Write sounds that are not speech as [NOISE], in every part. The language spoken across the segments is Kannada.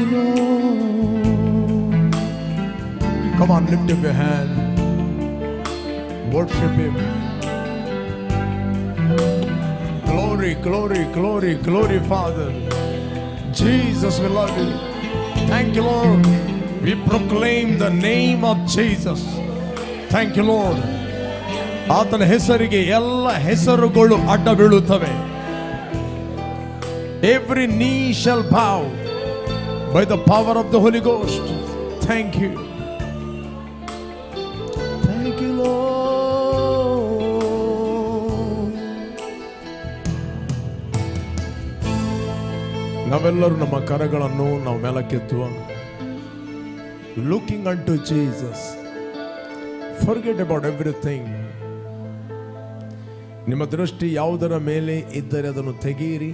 you, Lord. Come on, lift up your hand. Worship Him. Glory, glory, glory, glory, Father. Jesus, we love you. Thank you, Lord. We proclaim the name of Jesus. Thank you, Lord. ಆತನ ಹೆಸರಿಗೆ ಎಲ್ಲ ಹೆಸರುಗಳು ಅಡ್ಡ ಬೀಳುತ್ತವೆ every knee shall bow by the power of the Holy Ghost. Thank you Thank you, Lord. ನಾವೆಲ್ಲರೂ ನಮ್ಮ ಕರಗಳನ್ನು ನಾವು ಮೇಲಕ್ಕೆತ್ತುವ looking unto Jesus forget about everything ನಿಮ್ಮ ದೃಷ್ಟಿ ಯಾವುದರ ಮೇಲೆ ಇದ್ದರೆ ಅದನ್ನು ತೆಗೆಯಿರಿ.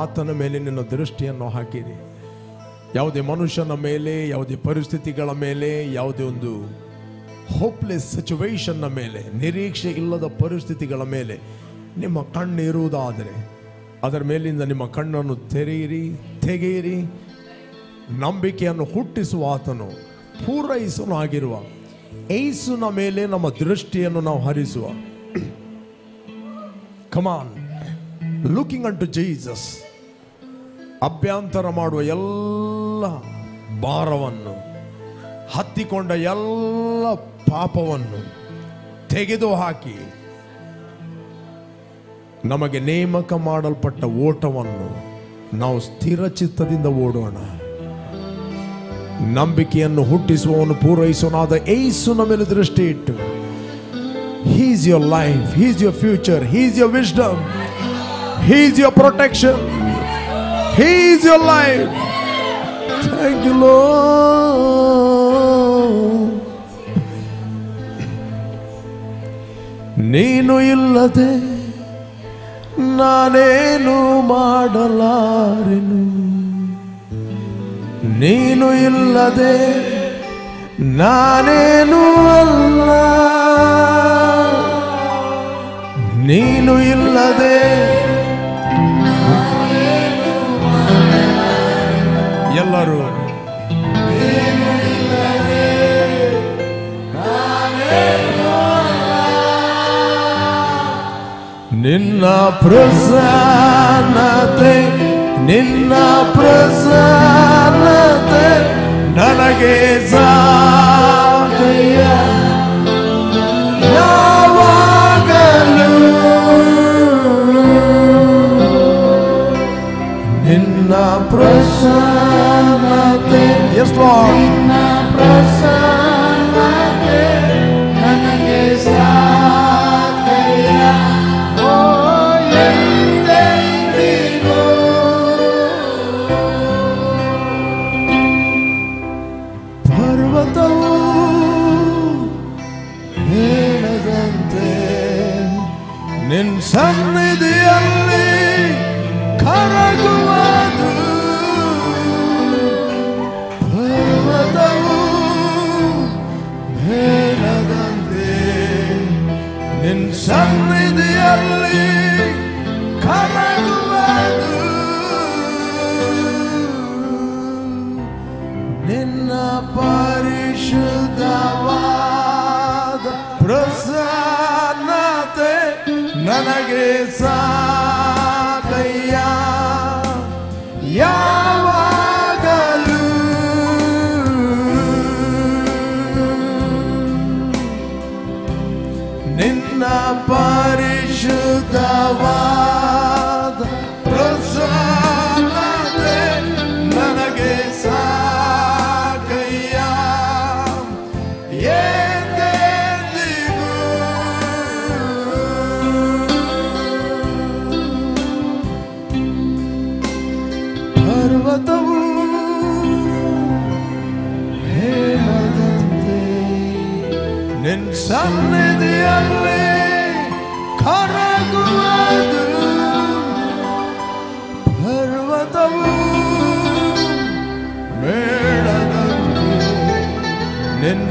ಆತನ ಮೇಲೆ ನಿನ್ನ ದೃಷ್ಟಿಯನ್ನು ಹಾಕಿರಿ. ಯಾವುದೇ ಮನುಷ್ಯನ ಮೇಲೆ, ಯಾವುದೇ ಪರಿಸ್ಥಿತಿಗಳ ಮೇಲೆ, ಯಾವುದೇ ಒಂದು ಹೋಪ್ಲೆಸ್ ಸಿಚುವೇಶನ್ನ ಮೇಲೆ, ನಿರೀಕ್ಷೆ ಇಲ್ಲದ ಪರಿಸ್ಥಿತಿಗಳ ಮೇಲೆ ನಿಮ್ಮ ಕಣ್ಣು ಇರುವುದಾದರೆ ಅದರ ಮೇಲಿಂದ ನಿಮ್ಮ ಕಣ್ಣನ್ನು ತೆರೆಯಿರಿ, ತೆಗೆಯಿರಿ. ನಂಬಿಕೆಯನ್ನು ಹುಟ್ಟಿಸುವ ಆತನು ಪೂರೈಸನು ಆಗಿರುವ ಏಸುನ ಮೇಲೆ ನಮ್ಮ ದೃಷ್ಟಿಯನ್ನು ನಾವು ಹರಿಸುವ. Come on looking unto Jesus ಅಭ್ಯಂತರ ಮಾಡುವ ಎಲ್ಲ ಭಾರವನ್ನು, ಹತ್ತಿಕೊಂಡ ಎಲ್ಲ ಪಾಪವನ್ನು ತೆಗೆದು ಹಾಕಿ ನಮಗೆ ನೇಮಕ ಮಾಡಲ್ಪಟ್ಟ ಓಟವನ್ನು ನಾವು ಸ್ಥಿರ ಚಿತ್ತದಿಂದ ಓಡೋಣ ನಂಬಿಕೆಯನ್ನು ಹುಟ್ಟಿಸುವವನು ಪೂರೈಸುವನಾದ ಏಸುನ ಮೇಲೆ ದೃಷ್ಟಿ ಇಟ್ಟು he's your life he's your future he's your wisdom he's your protection he's your life. Thank you, Lord. ನೀನು ಇಲ್ಲದೆ ನಾನೇನು ಮಾಡಲಾರೆನು ನೀನು ಇಲ್ಲದೆ ನಾನೇನು ಅಲ್ಲ ನೀನು ಇಲ್ಲದೆ ನಿನ್ನ ಪ್ರಸನ್ನತೆ ನಿನ್ನ ಪ್ರಸನ್ನತೆ ನನಗೆ ಸಾಕಯ್ಯ ಯಾವಾಗಲೂ ನಿನ್ನ ಪ್ರಸನ್ನತೆ ಎಸ್ ಲಾರ್ಡ್ ನನಗೆ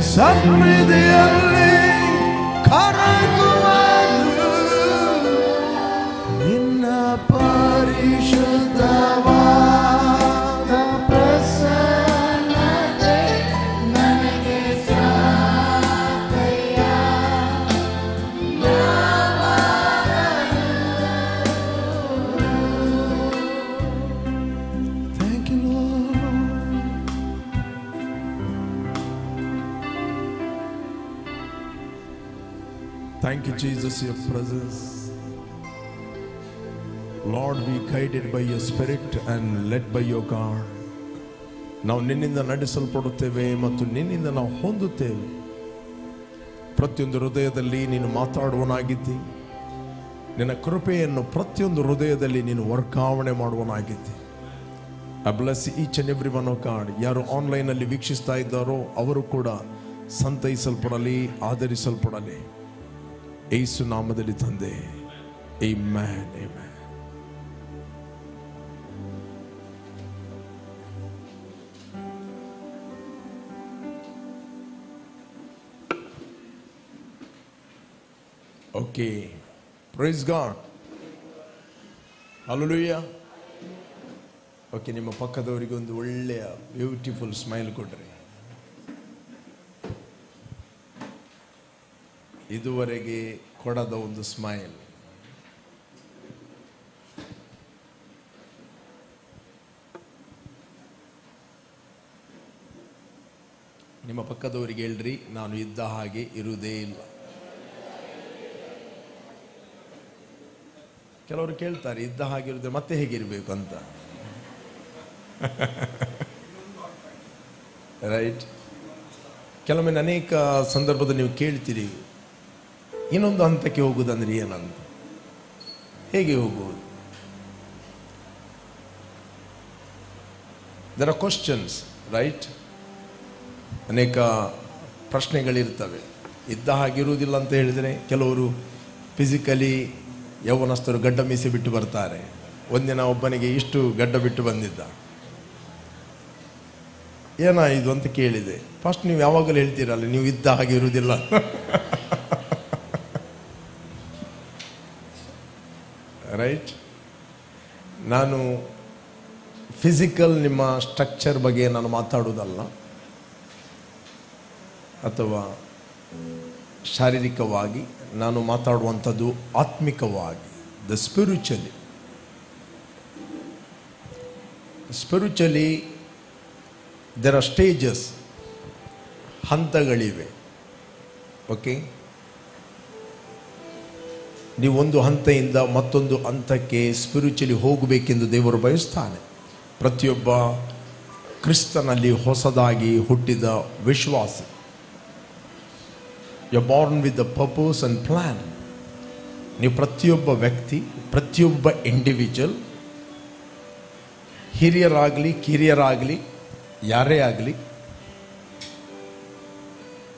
ನಿನ್ your presence. Lord, be guided by your spirit and led by your God. ನಾವು ನಿನ್ನಿಂದ ನಡೆಸಲ್ಪಡುತ್ತೇವೆ ಮತ್ತು ನಿನ್ನಿಂದ ನಾವು ಹೊಂದುತ್ತೇವೆ. ಪ್ರತಿಯೊಂದು ಹೃದಯದಲ್ಲಿ ನೀನು ಮಾತಾಡುವನಾಗಿದ್ದಿ. ನಿನ್ನ ಕೃಪೆಯನ್ನು ಪ್ರತಿಯೊಂದು ಹೃದಯದಲ್ಲಿ ನೀನು ವರ್ಗಾವಣೆ ಮಾಡುವನಾಗಿದ್ದಿ. I bless each and every one card ಯಾರು ಆನ್ಲೈನಲ್ಲಿ ವೀಕ್ಷಿಸ್ತಾ ಇದ್ದಾರೋ ಅವರು ಕೂಡ ಸಂತೈಸಲ್ಪಡಲಿ ಆಧರಿಸಲ್ಪಡಲಿ. ಏಸು ನಾಮದಲ್ಲಿ ತಂದೆ amen amen okay praise God alleluia okay ನಿಮ್ಮ ಪಕ್ಕದವರಿಗೆ ಒಂದು ಒಳ್ಳೆಯ ಬ್ಯೂಟಿಫುಲ್ ಸ್ಮೈಲ್ ಕೊಡ್ರಿ. ಇದುವರೆಗೆ ಕೊಡದ ಒಂದು ಸ್ಮೈಲ್. ನಿಮ್ಮ ಪಕ್ಕದವರಿಗೆ ಹೇಳ್ರಿ, ನಾನು ಇದ್ದ ಹಾಗೆ ಇರುವುದೇ ಇಲ್ಲ. ಕೆಲವರು ಕೇಳ್ತಾರೆ, ಇದ್ದ ಹಾಗೆ ಇರುದ್ರೆ ಮತ್ತೆ ಹೇಗಿರಬೇಕು ಅಂತ. [LAUGHS] ರೈಟ್ ಕೆಲವೊಮ್ಮೆ ಅನೇಕ ಸಂದರ್ಭದಲ್ಲಿ ನೀವು ಕೇಳ್ತೀರಿ ಇನ್ನೊಂದು ಹಂತಕ್ಕೆ ಹೋಗುವುದಂದ್ರೆ ಏನಂತ? ಹೇಗೆ ಹೋಗುವುದು? ದರ್ ಆರ್ ಕ್ವಶನ್ಸ್ ರೈಟ್ ಅನೇಕ ಪ್ರಶ್ನೆಗಳಿರ್ತವೆ. ಇದ್ದ ಹಾಗಿರುವುದಿಲ್ಲ ಅಂತ ಹೇಳಿದರೆ ಕೆಲವರು ಫಿಸಿಕಲಿ ಯೌವನಸ್ಥರು ಗಡ್ಡ ಮೀಸೆ ಬಿಟ್ಟು ಬರ್ತಾರೆ. ಒಂದಿನ ಒಬ್ಬನಿಗೆ ಇಷ್ಟು ಗಡ್ಡ ಬಿಟ್ಟು ಬಂದಿದ್ದ. ಏನಾಯಿತು ಅಂತ ಕೇಳಿದೆ. ಫಸ್ಟ್ ನೀವು ಯಾವಾಗಲೂ ಹೇಳ್ತೀರಲ್ಲ, ನೀವು ಇದ್ದ ಹಾಗೆ ಇರುವುದಿಲ್ಲ ರೈಟ್ ನಾನು ಫಿಸಿಕಲ್ ನಿಮ್ಮ ಸ್ಟ್ರಕ್ಚರ್ ಬಗ್ಗೆ ನಾನು ಮಾತಾಡುವುದಲ್ಲ. ಅಥವಾ ಶಾರೀರಿಕವಾಗಿ ನಾನು ಮಾತಾಡುವಂಥದ್ದು ಆತ್ಮಿಕವಾಗಿ the spiritually spiritually there are stages ಹಂತಗಳಿವೆ. ಓಕೆ ನೀವು ಒಂದು ಹಂತದಿಂದ ಮತ್ತೊಂದು ಹಂತಕ್ಕೆ ಸ್ಪಿರಿಚುಲಿ ಹೋಗಬೇಕೆಂದು ದೇವರು ಬಯಸ್ತಾನೆ. ಪ್ರತಿಯೊಬ್ಬ ಕ್ರಿಸ್ತನಲ್ಲಿ ಹೊಸದಾಗಿ ಹುಟ್ಟಿದ ವಿಶ್ವಾಸ. You born with the purpose and plan ನೀವು ಪ್ರತಿಯೊಬ್ಬ ವ್ಯಕ್ತಿ, ಪ್ರತಿಯೊಬ್ಬ ಇಂಡಿವಿಜುವಲ್ ಹಿರಿಯರಾಗಲಿ, ಕಿರಿಯರಾಗಲಿ, ಯಾರೇ ಆಗಲಿ,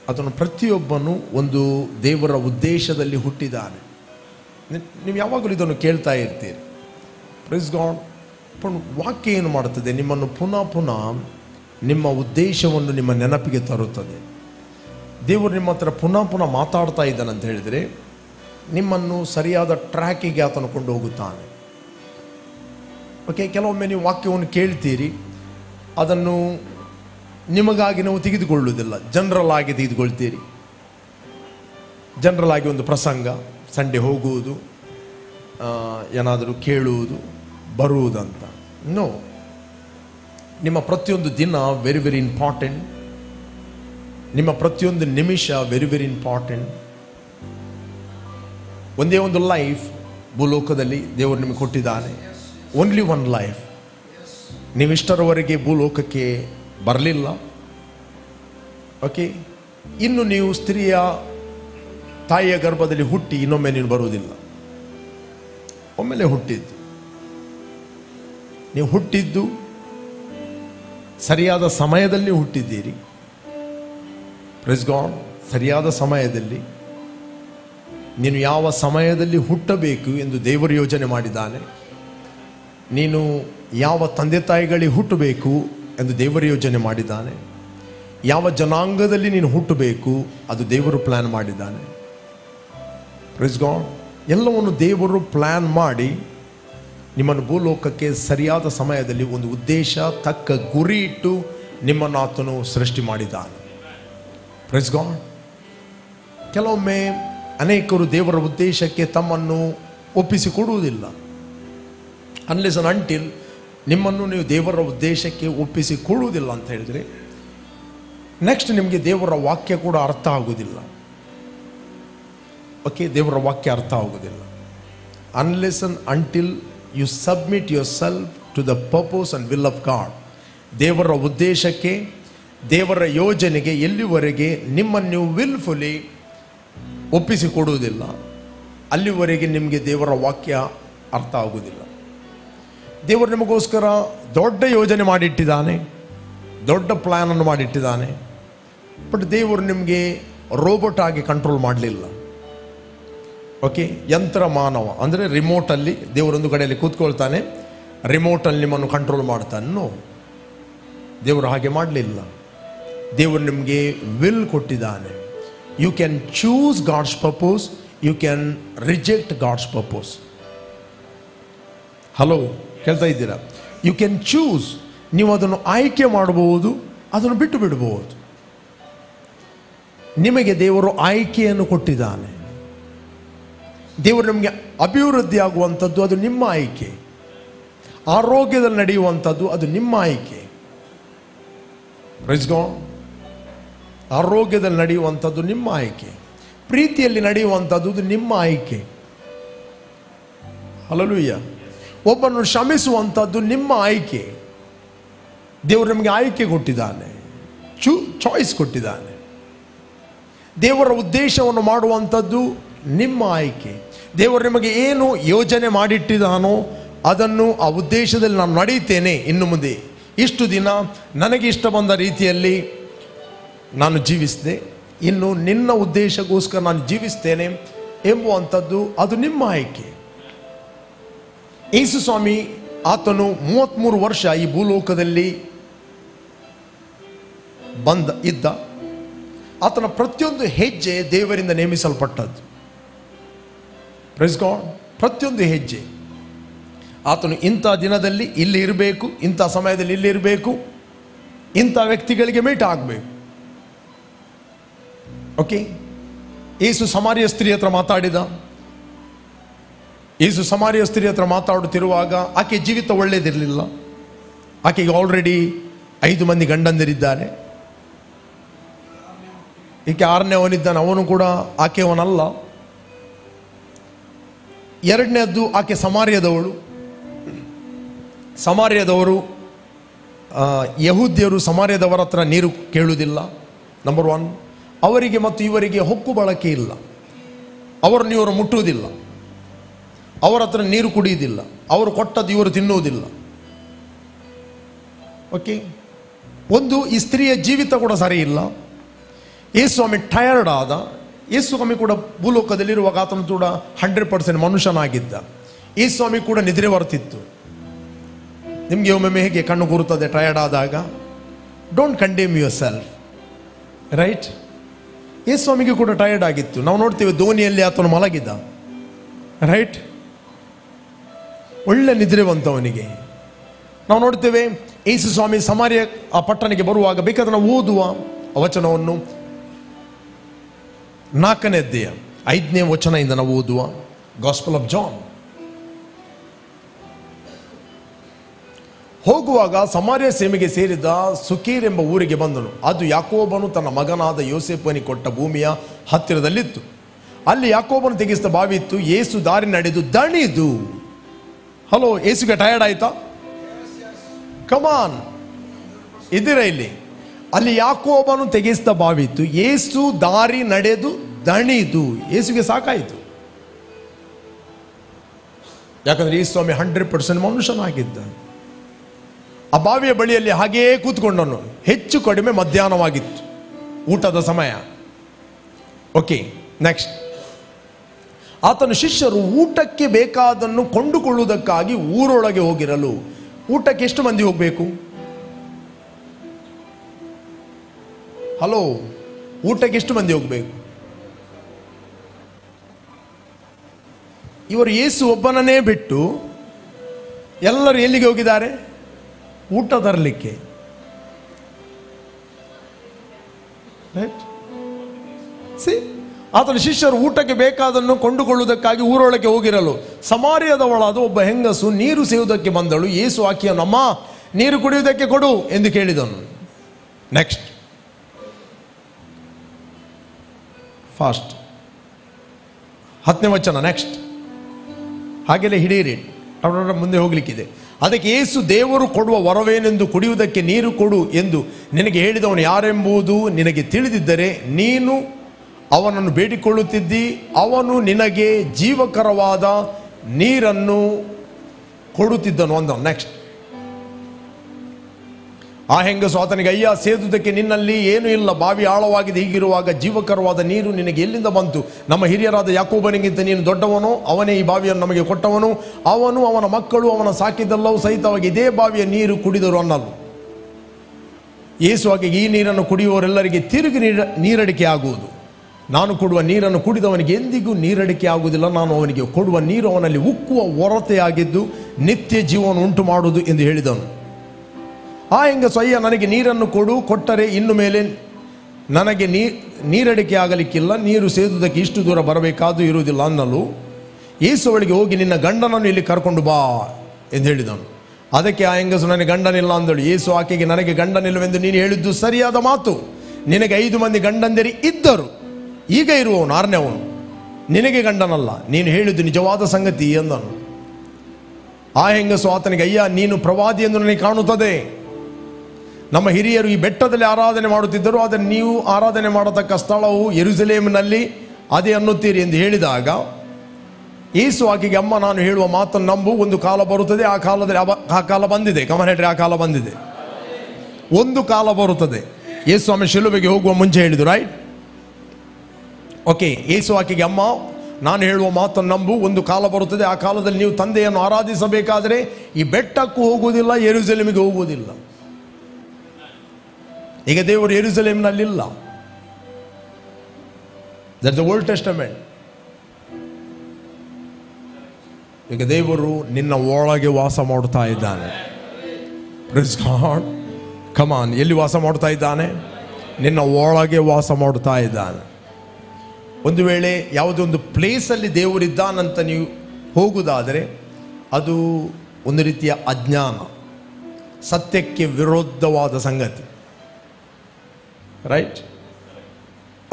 ಅದನ್ನು ಪ್ರತಿಯೊಬ್ಬನು ಒಂದು ದೇವರ ಉದ್ದೇಶದಲ್ಲಿ ಹುಟ್ಟಿದ್ದಾನೆ ನೀವು ಯಾವಾಗಲೂ ಇದನ್ನು ಕೇಳ್ತಾ ಇರ್ತೀರಿ. ಪ್ರೈಸ್ ಗಾಡ್ ಪುನ್, ವಾಕ್ಯ ಏನು ಮಾಡುತ್ತದೆ? ನಿಮ್ಮನ್ನು ಪುನಃ ಪುನಃ ನಿಮ್ಮ ಉದ್ದೇಶವನ್ನು ನಿಮ್ಮ ನೆನಪಿಗೆ ತರುತ್ತದೆ. ದೇವರು ನಿಮ್ಮ ಹತ್ರ ಪುನಃ ಪುನಃ ಮಾತಾಡ್ತಾ ಇದ್ದಾನೆ ಅಂತ ಹೇಳಿದರೆ, ನಿಮ್ಮನ್ನು ಸರಿಯಾದ ಟ್ರ್ಯಾಕಿಗೆ ಆತನು ಕೊಂಡು ಹೋಗುತ್ತಾನೆ. ಓಕೆ ಕೆಲವೊಮ್ಮೆ ನೀವು ವಾಕ್ಯವನ್ನು ಕೇಳ್ತೀರಿ. ಅದನ್ನು ನಿಮಗಾಗಿ ನಾವು ತೆಗೆದುಕೊಳ್ಳುವುದಿಲ್ಲ. ಜನರಲ್ ಆಗಿ ತೆಗೆದುಕೊಳ್ತೀರಿ. ಜನರಲ್ ಆಗಿ ಒಂದು ಪ್ರಸಂಗ. ಸಂಡೆ ಹೋಗುವುದು ಏನಾದರೂ ಕೇಳುವುದು, ಬರುವುದಂತ. ನೋ ನಿಮ್ಮ ಪ್ರತಿಯೊಂದು ದಿನ ವೆರಿ ವೆರಿ ಇಂಪಾರ್ಟೆಂಟ್ ನಿಮ್ಮ ಪ್ರತಿಯೊಂದು ನಿಮಿಷ ವೆರಿ ವೆರಿ ಇಂಪಾರ್ಟೆಂಟ್ ಒಂದೇ ಒಂದು ಲೈಫ್ ಭೂಲೋಕದಲ್ಲಿ ದೇವರು ನಿಮಗೆ ಕೊಟ್ಟಿದ್ದಾನೆ. ಓನ್ಲಿ ಒನ್ ಲೈಫ್ ನೀವಿಷ್ಟರವರೆಗೆ ಭೂಲೋಕಕ್ಕೆ ಬರಲಿಲ್ಲ. ಓಕೆ ಇನ್ನು ನೀವು ಸ್ತ್ರೀಯ ತಾಯಿಯ ಗರ್ಭದಲ್ಲಿ ಹುಟ್ಟಿ ಇನ್ನೊಮ್ಮೆ ನೀನು ಬರುವುದಿಲ್ಲ. ಒಮ್ಮೆಲೆ ಹುಟ್ಟಿದ್ದು. ನೀವು ಹುಟ್ಟಿದ್ದು ಸರಿಯಾದ ಸಮಯದಲ್ಲಿ ಹುಟ್ಟಿದ್ದೀರಿ. ಪ್ರೆಸ್ಗಾನ್ ಸರಿಯಾದ ಸಮಯದಲ್ಲಿ. ನೀನು ಯಾವ ಸಮಯದಲ್ಲಿ ಹುಟ್ಟಬೇಕು ಎಂದು ದೇವರು ಯೋಜನೆ ಮಾಡಿದ್ದಾನೆ. ನೀನು ಯಾವ ತಂದೆ ತಾಯಿಗಳಿಗೆ ಹುಟ್ಟಬೇಕು ಎಂದು ದೇವರು ಯೋಜನೆ ಮಾಡಿದ್ದಾನೆ. ಯಾವ ಜನಾಂಗದಲ್ಲಿ ನೀನು ಹುಟ್ಟಬೇಕು ಅದು ದೇವರು ಪ್ಲ್ಯಾನ್ ಮಾಡಿದ್ದಾನೆ. ಪ್ರೆಸ್ ಗಾಡ್ ಎಲ್ಲವನ್ನು ದೇವರು ಪ್ಲ್ಯಾನ್ ಮಾಡಿ ನಿಮ್ಮನ್ನು ಭೂಲೋಕಕ್ಕೆ ಸರಿಯಾದ ಸಮಯದಲ್ಲಿ ಒಂದು ಉದ್ದೇಶ, ತಕ್ಕ ಗುರಿ ಇಟ್ಟು ನಿಮ್ಮನ್ನು ಆತನು ಸೃಷ್ಟಿ ಮಾಡಿದ್ದಾನೆ. ಪ್ರೆಸ್ ಗಾಡ್ ಕೆಲವೊಮ್ಮೆ ಅನೇಕರು ದೇವರ ಉದ್ದೇಶಕ್ಕೆ ತಮ್ಮನ್ನು ಒಪ್ಪಿಸಿಕೊಡುವುದಿಲ್ಲ. ಅನ್ಲೆಸ್ ಅನ್ ಅಂಟಿಲ್ ನಿಮ್ಮನ್ನು ನೀವು ದೇವರ ಉದ್ದೇಶಕ್ಕೆ ಒಪ್ಪಿಸಿಕೊಳ್ಳುವುದಿಲ್ಲ ಅಂತ ಹೇಳಿದರೆ ನೆಕ್ಸ್ಟ್ ನಿಮಗೆ ದೇವರ ವಾಕ್ಯ ಕೂಡ ಅರ್ಥ ಆಗುವುದಿಲ್ಲ. ಓಕೆ, ದೇವರ ವಾಕ್ಯ ಅರ್ಥ ಆಗೋದಿಲ್ಲ unless un until you submit yourself to the purpose and will of God ದೇವರ ಉದ್ದೇಶಕ್ಕೆ, ದೇವರ ಯೋಜನೆಗೆ ಎಲ್ಲಿವರೆಗೆ ನಿಮ್ಮನ್ನು ನೀವು ವಿಲ್ಫುಲಿ ಒಪ್ಪಿಸಿಕೊಡುವುದಿಲ್ಲ, ಅಲ್ಲಿವರೆಗೆ ನಿಮಗೆ ದೇವರ ವಾಕ್ಯ ಅರ್ಥ ಆಗುವುದಿಲ್ಲ. ದೇವರು ನಿಮಗೋಸ್ಕರ ದೊಡ್ಡ ಯೋಜನೆ ಮಾಡಿಟ್ಟಿದ್ದಾನೆ, ದೊಡ್ಡ ಪ್ಲ್ಯಾನನ್ನು ಮಾಡಿಟ್ಟಿದ್ದಾನೆ ಬಟ್ ದೇವರು ನಿಮಗೆ ರೋಬೋಟ್ ಆಗಿ ಕಂಟ್ರೋಲ್ ಮಾಡಲಿಲ್ಲ. ಓಕೆ ಯಂತ್ರ ಮಾನವ ಅಂದರೆ ರಿಮೋಟಲ್ಲಿ ದೇವರೊಂದು ಕಡೆಯಲ್ಲಿ ಕೂತ್ಕೊಳ್ತಾನೆ ರಿಮೋಟಲ್ಲಿ ನಿಮ್ಮನ್ನು ಕಂಟ್ರೋಲ್ ಮಾಡ್ತಾನೆ. ದೇವರು ಹಾಗೆ ಮಾಡಲಿಲ್ಲ. ದೇವರು ನಿಮಗೆ ವಿಲ್ ಕೊಟ್ಟಿದ್ದಾನೆ. You can choose God's purpose you can reject God's purpose hello ಕೇಳ್ತಾ ಇದ್ದೀರಾ? ಯು ಕ್ಯಾನ್ ಚೂಸ್ ನೀವು ಅದನ್ನು ಆಯ್ಕೆ ಮಾಡಬಹುದು, ಅದನ್ನು ಬಿಟ್ಟು ಬಿಡಬಹುದು. ನಿಮಗೆ ದೇವರು ಆಯ್ಕೆಯನ್ನು ಕೊಟ್ಟಿದ್ದಾನೆ. ದೇವರು ನಮಗೆ ಅಭಿವೃದ್ಧಿ ಆಗುವಂಥದ್ದು ಅದು ನಿಮ್ಮ ಆಯ್ಕೆ. ಆರೋಗ್ಯದಲ್ಲಿ ನಡೆಯುವಂಥದ್ದು ಅದು ನಿಮ್ಮ ಆಯ್ಕೆ. ಗಾಡ್ ಆರೋಗ್ಯದಲ್ಲಿ ನಡೆಯುವಂಥದ್ದು ನಿಮ್ಮ ಆಯ್ಕೆ. ಪ್ರೀತಿಯಲ್ಲಿ ನಡೆಯುವಂಥದ್ದು ಅದು ನಿಮ್ಮ ಆಯ್ಕೆ. ಹಲಲುಯ್ಯ ಒಬ್ಬನು ಶ್ರಮಿಸುವಂಥದ್ದು ನಿಮ್ಮ ಆಯ್ಕೆ. ದೇವರು ನಮಗೆ ಆಯ್ಕೆ ಕೊಟ್ಟಿದ್ದಾನೆ. ಚೂ ಚಾಯ್ಸ್ ಕೊಟ್ಟಿದ್ದಾನೆ. ದೇವರ ಉದ್ದೇಶವನ್ನು ಮಾಡುವಂಥದ್ದು ನಿಮ್ಮ ಆಯ್ಕೆ. ದೇವರು ನಿಮಗೆ ಏನು ಯೋಜನೆ ಮಾಡಿಟ್ಟಿದ್ದಾನೋ ಅದನ್ನು ಆ ಉದ್ದೇಶದಲ್ಲಿ ನಾನು ನಡೀತೇನೆ ಇನ್ನು ಮುಂದೆ. ಇಷ್ಟು ದಿನ ನನಗೆ ಇಷ್ಟ ಬಂದ ರೀತಿಯಲ್ಲಿ ನಾನು ಜೀವಿಸಿದೆ. ಇನ್ನು ನಿನ್ನ ಉದ್ದೇಶಕ್ಕೋಸ್ಕರ ನಾನು ಜೀವಿಸ್ತೇನೆ ಎಂಬುವಂಥದ್ದು ಅದು ನಿಮ್ಮ ಆಯ್ಕೆ. ಯೇಸು ಸ್ವಾಮಿ, ಆತನು ಮೂವತ್ತ್ಮೂರು ವರ್ಷ ಈ ಭೂಲೋಕದಲ್ಲಿ ಬಂದ, ಇದ್ದ. ಆತನ ಪ್ರತಿಯೊಂದು ಹೆಜ್ಜೆ ದೇವರಿಂದ ನೇಮಿಸಲ್ಪಟ್ಟದ್ದು. ಪ್ರೆಸ್ ಗಾಡ್ ಪ್ರತಿಯೊಂದು ಹೆಜ್ಜೆ. ಆತನು ಇಂಥ ದಿನದಲ್ಲಿ ಇಲ್ಲಿ ಇರಬೇಕು, ಇಂಥ ಸಮಯದಲ್ಲಿ ಇಲ್ಲಿ ಇರಬೇಕು, ಇಂಥ ವ್ಯಕ್ತಿಗಳಿಗೆ ಮೀಟ್ ಆಗಬೇಕು. ಓಕೆ ಏಸು ಸಮಾರಿಯ ಸ್ತ್ರೀ ಹತ್ರ ಮಾತಾಡಿದ. ಏಸು ಸಮಾರಿಯ ಸ್ತ್ರೀ ಹತ್ರ ಮಾತಾಡುತ್ತಿರುವಾಗ ಆಕೆ ಜೀವಿತ ಒಳ್ಳೆಯದಿರಲಿಲ್ಲ ಆಕೆಗೆ ಆಲ್ರೆಡಿ ಐದು ಮಂದಿ ಗಂಡಂದಿರಿದ್ದಾರೆ. ಈಕೆ ಆರನೇ ಅವನಿದ್ದಾನೆ ಅವನು ಕೂಡ ಆಕೆಯವನಲ್ಲ. ಎರಡನೇದ್ದು ಆಕೆ ಸಮಾರ್ಯದವಳು. ಸಮಾರ್ಯದವರು ಯಹೂದಿಯರು ಸಮಾರ್ಯದವರ ಹತ್ರ ನೀರು ಕೇಳುವುದಿಲ್ಲ ನಂಬರ್ ಒನ್ ಅವರಿಗೆ ಮತ್ತು ಇವರಿಗೆ ಹೊಕ್ಕು ಬಳಕೆ ಇಲ್ಲ. ಅವರನ್ನು ಇವರು ಮುಟ್ಟುವುದಿಲ್ಲ. ಅವರ ಹತ್ರ ನೀರು ಕುಡಿಯುವುದಿಲ್ಲ. ಅವರು ಕೊಟ್ಟದ್ದು ಇವರು ತಿನ್ನುವುದಿಲ್ಲ. ಓಕೆ ಒಂದು, ಈ ಸ್ತ್ರೀಯ ಜೀವಿತ ಕೂಡ ಸರಿ ಇಲ್ಲ. ಸ್ವಾಮಿ ಟಯರ್ಡ್ ಆದ. ಯೇಸ್ವಾಮಿ ಕೂಡ ಭೂಲೋಕದಲ್ಲಿರುವಾಗ ಆತನು ಕೂಡ ಹಂಡ್ರೆಡ್ ಪರ್ಸೆಂಟ್ ಮನುಷ್ಯನಾಗಿದ್ದ. ಯೇಸ್ವಾಮಿ ಕೂಡ ನಿದ್ರೆ ಬರ್ತಿತ್ತು. ನಿಮಗೆ ಒಮ್ಮೊಮ್ಮೆ ಹೇಗೆ ಕಣ್ಣು ಕೂರುತ್ತದೆ ಟಯರ್ಡ್ ಆದಾಗ? Don't condemn yourself right ಯೇಸ್ವಾಮಿಗೆ ಕೂಡ ಟಯರ್ಡ್ ಆಗಿತ್ತು. ನಾವು ನೋಡ್ತೇವೆ ಧೋನಿಯಲ್ಲಿ ಆತನು ಮಲಗಿದ್ದ ರೈಟ್ ಒಳ್ಳೆ ನಿದ್ರೆ ಬಂತು ಅವನಿಗೆ. ನಾವು ನೋಡ್ತೇವೆ ಯೇಸು ಸ್ವಾಮಿ ಸಮಾರ್ಯ ಆ ಪಟ್ಟಣಕ್ಕೆ ಬರುವಾಗ ಬೇಕಾದ್ರೆ ನಾವು ಓದುವ ವಚನವನ್ನು ನಾಲ್ಕನೇ ಅಧ್ಯಾಯ, ಐದನೇ ವಚನದಿಂದ ನಾವು ಓದುವ ಗಾಸ್ಪಲ್ ಆಫ್ ಜಾನ್ ಹೋಗುವಾಗ ಸಮಾರ್ಯ ಸೀಮೆಗೆ ಸೇರಿದ ಸುಕೀರ್ ಎಂಬ ಊರಿಗೆ ಬಂದನು. ಅದು ಯಾಕೋಬನು ತನ್ನ ಮಗನಾದ ಯೋಸೆಫನಿಗೆ ಕೊಟ್ಟ ಭೂಮಿಯ ಹತ್ತಿರದಲ್ಲಿತ್ತು. ಅಲ್ಲಿ ಯಾಕೋಬನು ತೆಗೆಸಿದ ಬಾವಿ ಇತ್ತು. ಏಸು ದಾರಿ ನಡೆದು ದಣಿದು. ಹಲೋ ಏಸುಗೆ ಟಯರ್ಡ್ ಆಯ್ತಾ? ಕಮಾನ್ ಇದ್ದೀರಾ ಇಲ್ಲಿ? ಅಲ್ಲಿ ಯಾಕೋಬನು ತೆಗೆಸಿದ ಬಾವಿತ್ತು ಏಸು ದಾರಿ ನಡೆದು ದಣಿದು. ಏಸುಗೆ ಸಾಕಾಯಿತು. ಯಾಕಂದ್ರೆ ಈ ಸ್ವಾಮಿ ಹಂಡ್ರೆಡ್ ಪರ್ಸೆಂಟ್ ಮನುಷ್ಯನಾಗಿದ್ದ. ಆ ಬಾವಿಯ ಬಳಿಯಲ್ಲಿ ಹಾಗೆಯೇ ಕೂತ್ಕೊಂಡನು ಹೆಚ್ಚು ಕಡಿಮೆ ಮಧ್ಯಾಹ್ನವಾಗಿತ್ತು. ಊಟದ ಸಮಯ. ಓಕೆ ನೆಕ್ಸ್ಟ್ ಆತನ ಶಿಷ್ಯರು ಊಟಕ್ಕೆ ಬೇಕಾದನ್ನು ಕೊಂಡುಕೊಳ್ಳುವುದಕ್ಕಾಗಿ ಊರೊಳಗೆ ಹೋಗಿರಲು. ಊಟಕ್ಕೆ ಎಷ್ಟು ಮಂದಿ ಹೋಗಬೇಕು? ಹಲೋ, ಊಟಕ್ಕೆ ಎಷ್ಟು ಮಂದಿ ಹೋಗಬೇಕು? ಇವರು ಯೇಸು ಒಬ್ಬನನ್ನೇ ಬಿಟ್ಟು ಎಲ್ಲರೂ ಎಲ್ಲಿಗೆ ಹೋಗಿದ್ದಾರೆ? ಊಟ ತರಲಿಕ್ಕೆ. ಸಿ ಆತನ ಶಿಷ್ಯರು ಊಟಕ್ಕೆ ಬೇಕಾದನ್ನು ಕೊಂಡುಕೊಳ್ಳುವುದಕ್ಕಾಗಿ ಊರೊಳಗೆ ಹೋಗಿರಲು. ಸಮಾರ್ಯದವಳಾದ ಒಬ್ಬ ಹೆಂಗಸು ನೀರು ಸೇವುದಕ್ಕೆ ಬಂದಳು. ಏಸು ಆಕೆಯನ್ನಮ್ಮ ನೀರು ಕುಡಿಯುವುದಕ್ಕೆ ಕೊಡು ಎಂದು ಕೇಳಿದನು. Next fast. ಹತ್ತನೇ ವಚನ ನೆಕ್ಸ್ಟ್ ಹಾಗೆಲ್ಲ ಹಿಡಿಯಿರಿ ಮುಂದೆ ಹೋಗ್ಲಿಕ್ಕಿದೆ. ಅದಕ್ಕೆ ಏಸು ದೇವರು ಕೊಡುವ ವರವೇನೆಂದು ಕುಡಿಯುವುದಕ್ಕೆ ನೀರು ಕೊಡು ಎಂದು ನಿನಗೆ ಹೇಳಿದವನು ಯಾರೆಂಬುದು ನಿನಗೆ ತಿಳಿದಿದ್ದರೆ ನೀನು ಅವನನ್ನು ಬೇಡಿಕೊಳ್ಳುತ್ತಿದ್ದಿ, ಅವನು ನಿನಗೆ ಜೀವಕರವಾದ ನೀರನ್ನು ಕೊಡುತ್ತಿದ್ದನು ಅಂದ ನೆಕ್ಸ್ಟ್ ಆ ಹೆಂಗಸು ಆತನಿಗೆ, ಅಯ್ಯ ಸೇದುವುದಕ್ಕೆ ನಿನ್ನಲ್ಲಿ ಏನೂ ಇಲ್ಲ. ಬಾವಿ ಆಳವಾಗಿದೆ. ಹೀಗಿರುವಾಗ ಜೀವಕರವಾದ ನೀರು ನಿನಗೆ ಎಲ್ಲಿಂದ ಬಂತು? ನಮ್ಮ ಹಿರಿಯರಾದ ಯಾಕೋಬನಿಗಿಂತ ನೀನು ದೊಡ್ಡವನು. ಅವನೇ ಈ ಬಾವಿಯನ್ನು ನಮಗೆ ಕೊಟ್ಟವನು. ಅವನು ಅವನ ಮಕ್ಕಳು, ಅವನ ಸಾಕಿದ್ದೆಲ್ಲವೂ ಸಹಿತವಾಗಿ ಇದೇ ಬಾವಿಯ ನೀರು ಕುಡಿದರು ಅನ್ನಲು ಯೇಸುವಾಗಿ ಈ ನೀರನ್ನು ಕುಡಿಯುವವರೆಲ್ಲರಿಗೆ ತಿರುಗಿ ನೀರ, ನೀರಡಿಕೆ ಆಗುವುದು. ನಾನು ಕೊಡುವ ನೀರನ್ನು ಕುಡಿದವನಿಗೆ ಎಂದಿಗೂ ನೀರಡಿಕೆ ಆಗುವುದಿಲ್ಲ. ನಾನು ಅವನಿಗೆ ಕೊಡುವ ನೀರು ಅವನಲ್ಲಿ ಉಕ್ಕುವ ಹೊರತೆಯಾಗಿದ್ದು ನಿತ್ಯ ಜೀವನ ಉಂಟು ಮಾಡುವುದು ಎಂದು ಹೇಳಿದನು. ಆ ಹೆಂಗಸಯ್ಯ, ನನಗೆ ನೀರನ್ನು ಕೊಡು, ಕೊಟ್ಟರೆ ಇನ್ನು ಮೇಲೆ ನನಗೆ ನೀ, ನೀರಡಿಕೆ ಆಗಲಿಕ್ಕಿಲ್ಲ, ನೀರು ಸೇದುವುದಕ್ಕೆ ಇಷ್ಟು ದೂರ ಬರಬೇಕಾದೂ ಇರುವುದಿಲ್ಲ ಅನ್ನಲು ಯೇಸುವಳಿಗೆ ಹೋಗಿ, ನಿನ್ನ ಗಂಡನನ್ನು ಇಲ್ಲಿ ಕರ್ಕೊಂಡು ಬಾ ಎಂದು ಹೇಳಿದನು. ಅದಕ್ಕೆ ಆ ಹೆಂಗಸು, ನನಗೆ ಗಂಡನಿಲ್ಲ ಅಂದಳು. ಏಸು ಆಕೆಗೆ, ನನಗೆ ಗಂಡನಿಲ್ಲವೆಂದು ನೀನು ಹೇಳಿದ್ದು ಸರಿಯಾದ ಮಾತು. ನಿನಗೆ ಐದು ಮಂದಿ ಗಂಡಂದಿರಿ ಇದ್ದರು. ಈಗ ಇರುವವನು ಆರನೇವನು ನಿನಗೆ ಗಂಡನಲ್ಲ, ನೀನು ಹೇಳಿದ್ದು ನಿಜವಾದ ಸಂಗತಿ ಎಂದನು. ಆ ಹೆಂಗಸು ಆತನಿಗೆ, ಅಯ್ಯ, ನೀನು ಪ್ರವಾದಿ ಎಂದು ನನಗೆ ಕಾಣುತ್ತದೆ. ನಮ್ಮ ಹಿರಿಯರು ಈ ಬೆಟ್ಟದಲ್ಲಿ ಆರಾಧನೆ ಮಾಡುತ್ತಿದ್ದರು, ಆದರೆ ನೀವು ಆರಾಧನೆ ಮಾಡತಕ್ಕ ಸ್ಥಳವು ಯೆರೂಸಲೇಮಿನಲ್ಲಿ ಅದೇ ಅನ್ನುತ್ತೀರಿ ಎಂದು ಹೇಳಿದಾಗ, ಏಸು ಆಕೆಗೆ, ಅಮ್ಮ, ನಾನು ಹೇಳುವ ಮಾತನ್ನು ನಂಬು, ಒಂದು ಕಾಲ ಬರುತ್ತದೆ, ಆ ಕಾಲದಲ್ಲಿ ಆ ಕಾಲ ಬಂದಿದೆ. ಕಮನ್ ಹೇಳ್ರಿ ಆ ಕಾಲ ಬಂದಿದೆ. ಒಂದು ಕಾಲ ಬರುತ್ತದೆ. ಸ್ವಾಮಿ ಶಿಲುಬೆಗೆ ಹೋಗುವ ಮುಂಚೆ ಹೇಳಿದ್ರು, ರೈಟ್? ಓಕೆ, ಏಸು ಆಕೆಗೆ, ಅಮ್ಮ, ನಾನು ಹೇಳುವ ಮಾತನ್ನು ನಂಬು, ಒಂದು ಕಾಲ ಬರುತ್ತದೆ, ಆ ಕಾಲದಲ್ಲಿ ನೀವು ತಂದೆಯನ್ನು ಆರಾಧಿಸಬೇಕಾದರೆ ಈ ಬೆಟ್ಟಕ್ಕೂ ಹೋಗುವುದಿಲ್ಲ, ಯೆರೂಸಲೇಮಿಗೆ ಹೋಗುವುದಿಲ್ಲ. ಈಗ ದೇವರು ಎರುಸಲೇಮ್ನಲ್ಲಿಲ್ಲ ದಟ್ ದ ಓಲ್ಡ್ ಟೆಸ್ಟಮೆಂಟ್ ಈಗ ದೇವರು ನಿನ್ನ ಒಳಗೆ ವಾಸ ಮಾಡುತ್ತಾ ಇದ್ದಾನೆ. ಕಮಾನ್ ಎಲ್ಲಿ ವಾಸ ಮಾಡ್ತಾ ಇದ್ದಾನೆ? ನಿನ್ನ ಒಳಗೆ ವಾಸ ಮಾಡುತ್ತಾ ಇದ್ದಾನೆ. ಒಂದು ವೇಳೆ ಯಾವುದೊಂದು ಪ್ಲೇಸಲ್ಲಿ ದೇವರಿದ್ದಾನಂತ ನೀವು ಹೋಗುವುದಾದರೆ ಅದು ಒಂದು ರೀತಿಯ ಅಜ್ಞಾನ. ಸತ್ಯಕ್ಕೆ ವಿರೋಧವಾದ ಸಂಗತಿ. ರೈಟ್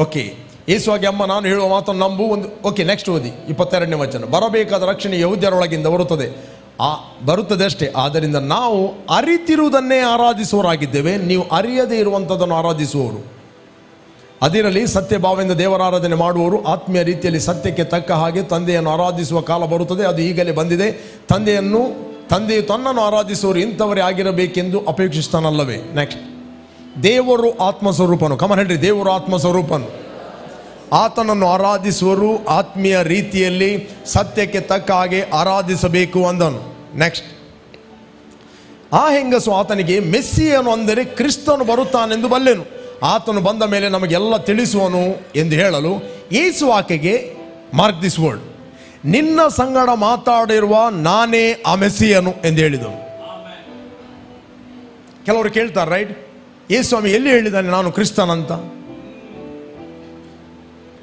ಓಕೆ ಯೇಸುವಾಗಿ ಅಮ್ಮ, ನಾನು ಹೇಳುವ ಮಾತನ್ನು ನಂಬು ಒಂದು ಓಕೆ ನೆಕ್ಸ್ಟ್ ಓದಿ. ಇಪ್ಪತ್ತೆರಡನೇ ವಚನ. ಬರಬೇಕಾದ ರಕ್ಷಣೆ ಯೌದ್ಯರೊಳಗಿಂದ ಬರುತ್ತದೆ. ಆ, ಬರುತ್ತದೆ ಅಷ್ಟೇ. ಆದ್ದರಿಂದ ನಾವು ಅರಿತಿರುವುದನ್ನೇ ಆರಾಧಿಸುವರಾಗಿದ್ದೇವೆ ನೀವು ಅರಿಯದೇ ಇರುವಂಥದ್ದನ್ನು ಆರಾಧಿಸುವವರು. ಅದಿರಲಿ ಸತ್ಯ ಭಾವದಿಂದ ದೇವರ ಆರಾಧನೆ ಮಾಡುವವರು ಆತ್ಮೀಯ ರೀತಿಯಲ್ಲಿ ಸತ್ಯಕ್ಕೆ ತಕ್ಕ ಹಾಗೆ ತಂದೆಯನ್ನು ಆರಾಧಿಸುವ ಕಾಲ ಬರುತ್ತದೆ. ಅದು ಈಗಲೇ ಬಂದಿದೆ. ತಂದೆಯನ್ನು ತಂದೆಯು ತನ್ನನ್ನು ಆರಾಧಿಸುವವರು ಇಂಥವರೇ ಆಗಿರಬೇಕೆಂದು ಅಪೇಕ್ಷಿಸ್ತಾನಲ್ಲವೇ ನೆಕ್ಸ್ಟ್ ದೇವರು ಆತ್ಮಸ್ವರೂಪನು. ಕಮನ್ ಹೇಳ್ರಿ ದೇವರು ಆತ್ಮಸ್ವರೂಪನು. ಆತನನ್ನು ಆರಾಧಿಸುವರು ಆತ್ಮೀಯ ರೀತಿಯಲ್ಲಿ ಸತ್ಯಕ್ಕೆ ತಕ್ಕ ಹಾಗೆ ಆರಾಧಿಸಬೇಕು ಅಂದನು. ನೆಕ್ಸ್ಟ್ ಆ ಹೆಂಗಸು ಆತನಿಗೆ ಮೆಸ್ಸಿಯನು ಅಂದರೆ ಕ್ರಿಸ್ತನು ಬರುತ್ತಾನೆಂದು ಬಲ್ಲೆನು. ಆತನು ಬಂದ ಮೇಲೆ ನಮಗೆಲ್ಲ ತಿಳಿಸುವನು ಎಂದು ಹೇಳಲು ಏಸು ಆಕೆಗೆ ಮಾರ್ಕ್ ದಿಸ್ ವರ್ಡ್ ನಿನ್ನ ಸಂಗಡ ಮಾತಾಡಿರುವ ನಾನೇ ಆ ಮೆಸ್ಸಿಯನು ಎಂದು ಹೇಳಿದನು. ಕೆಲವರು ಕೇಳ್ತಾರೆ ರೈಟ್ ಯೇಸು ಸ್ವಾಮಿ ಎಲ್ಲಿ ಹೇಳಿದ್ದಾನೆ, ನಾನು ಕ್ರಿಸ್ತನಂತ?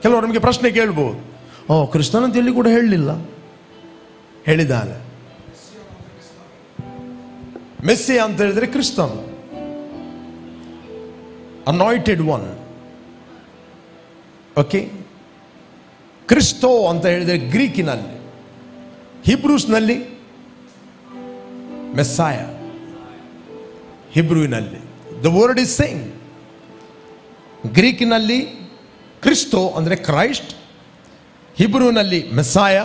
ಕೆಲವರು ನಮಗೆ ಪ್ರಶ್ನೆ ಕೇಳ್ಬೋದು. ಓ, ಕ್ರಿಸ್ತನಂತ ಎಲ್ಲಿ ಕೂಡ ಹೇಳಲಿಲ್ಲ. ಹೇಳಿದ್ದಾನೆ. ಮೆಸ್ಸೆ ಅಂತ ಹೇಳಿದ್ರೆ ಕ್ರಿಸ್ತನ್. ಅನಾಯ್ಟೆಡ್ ಒನ್ ಓಕೆ ಕ್ರಿಸ್ತೋ ಅಂತ ಹೇಳಿದರೆ ಗ್ರೀಕಿನಲ್ಲಿ. ಹಿಬ್ರೂಸ್ನಲ್ಲಿ ಮೆಸ್ಸಾಯ. ಹಿಬ್ರೂವಿನಲ್ಲಿ. ದ ವರ್ಡ್ ಇಸ್ ಸೇಮ್ ಗ್ರೀಕಿನಲ್ಲಿ ಕ್ರಿಸ್ತೋ ಅಂದರೆ ಕ್ರೈಸ್ಟ್ ಹಿಬ್ರೂನಲ್ಲಿ ಮೆಸ್ಸಾಯ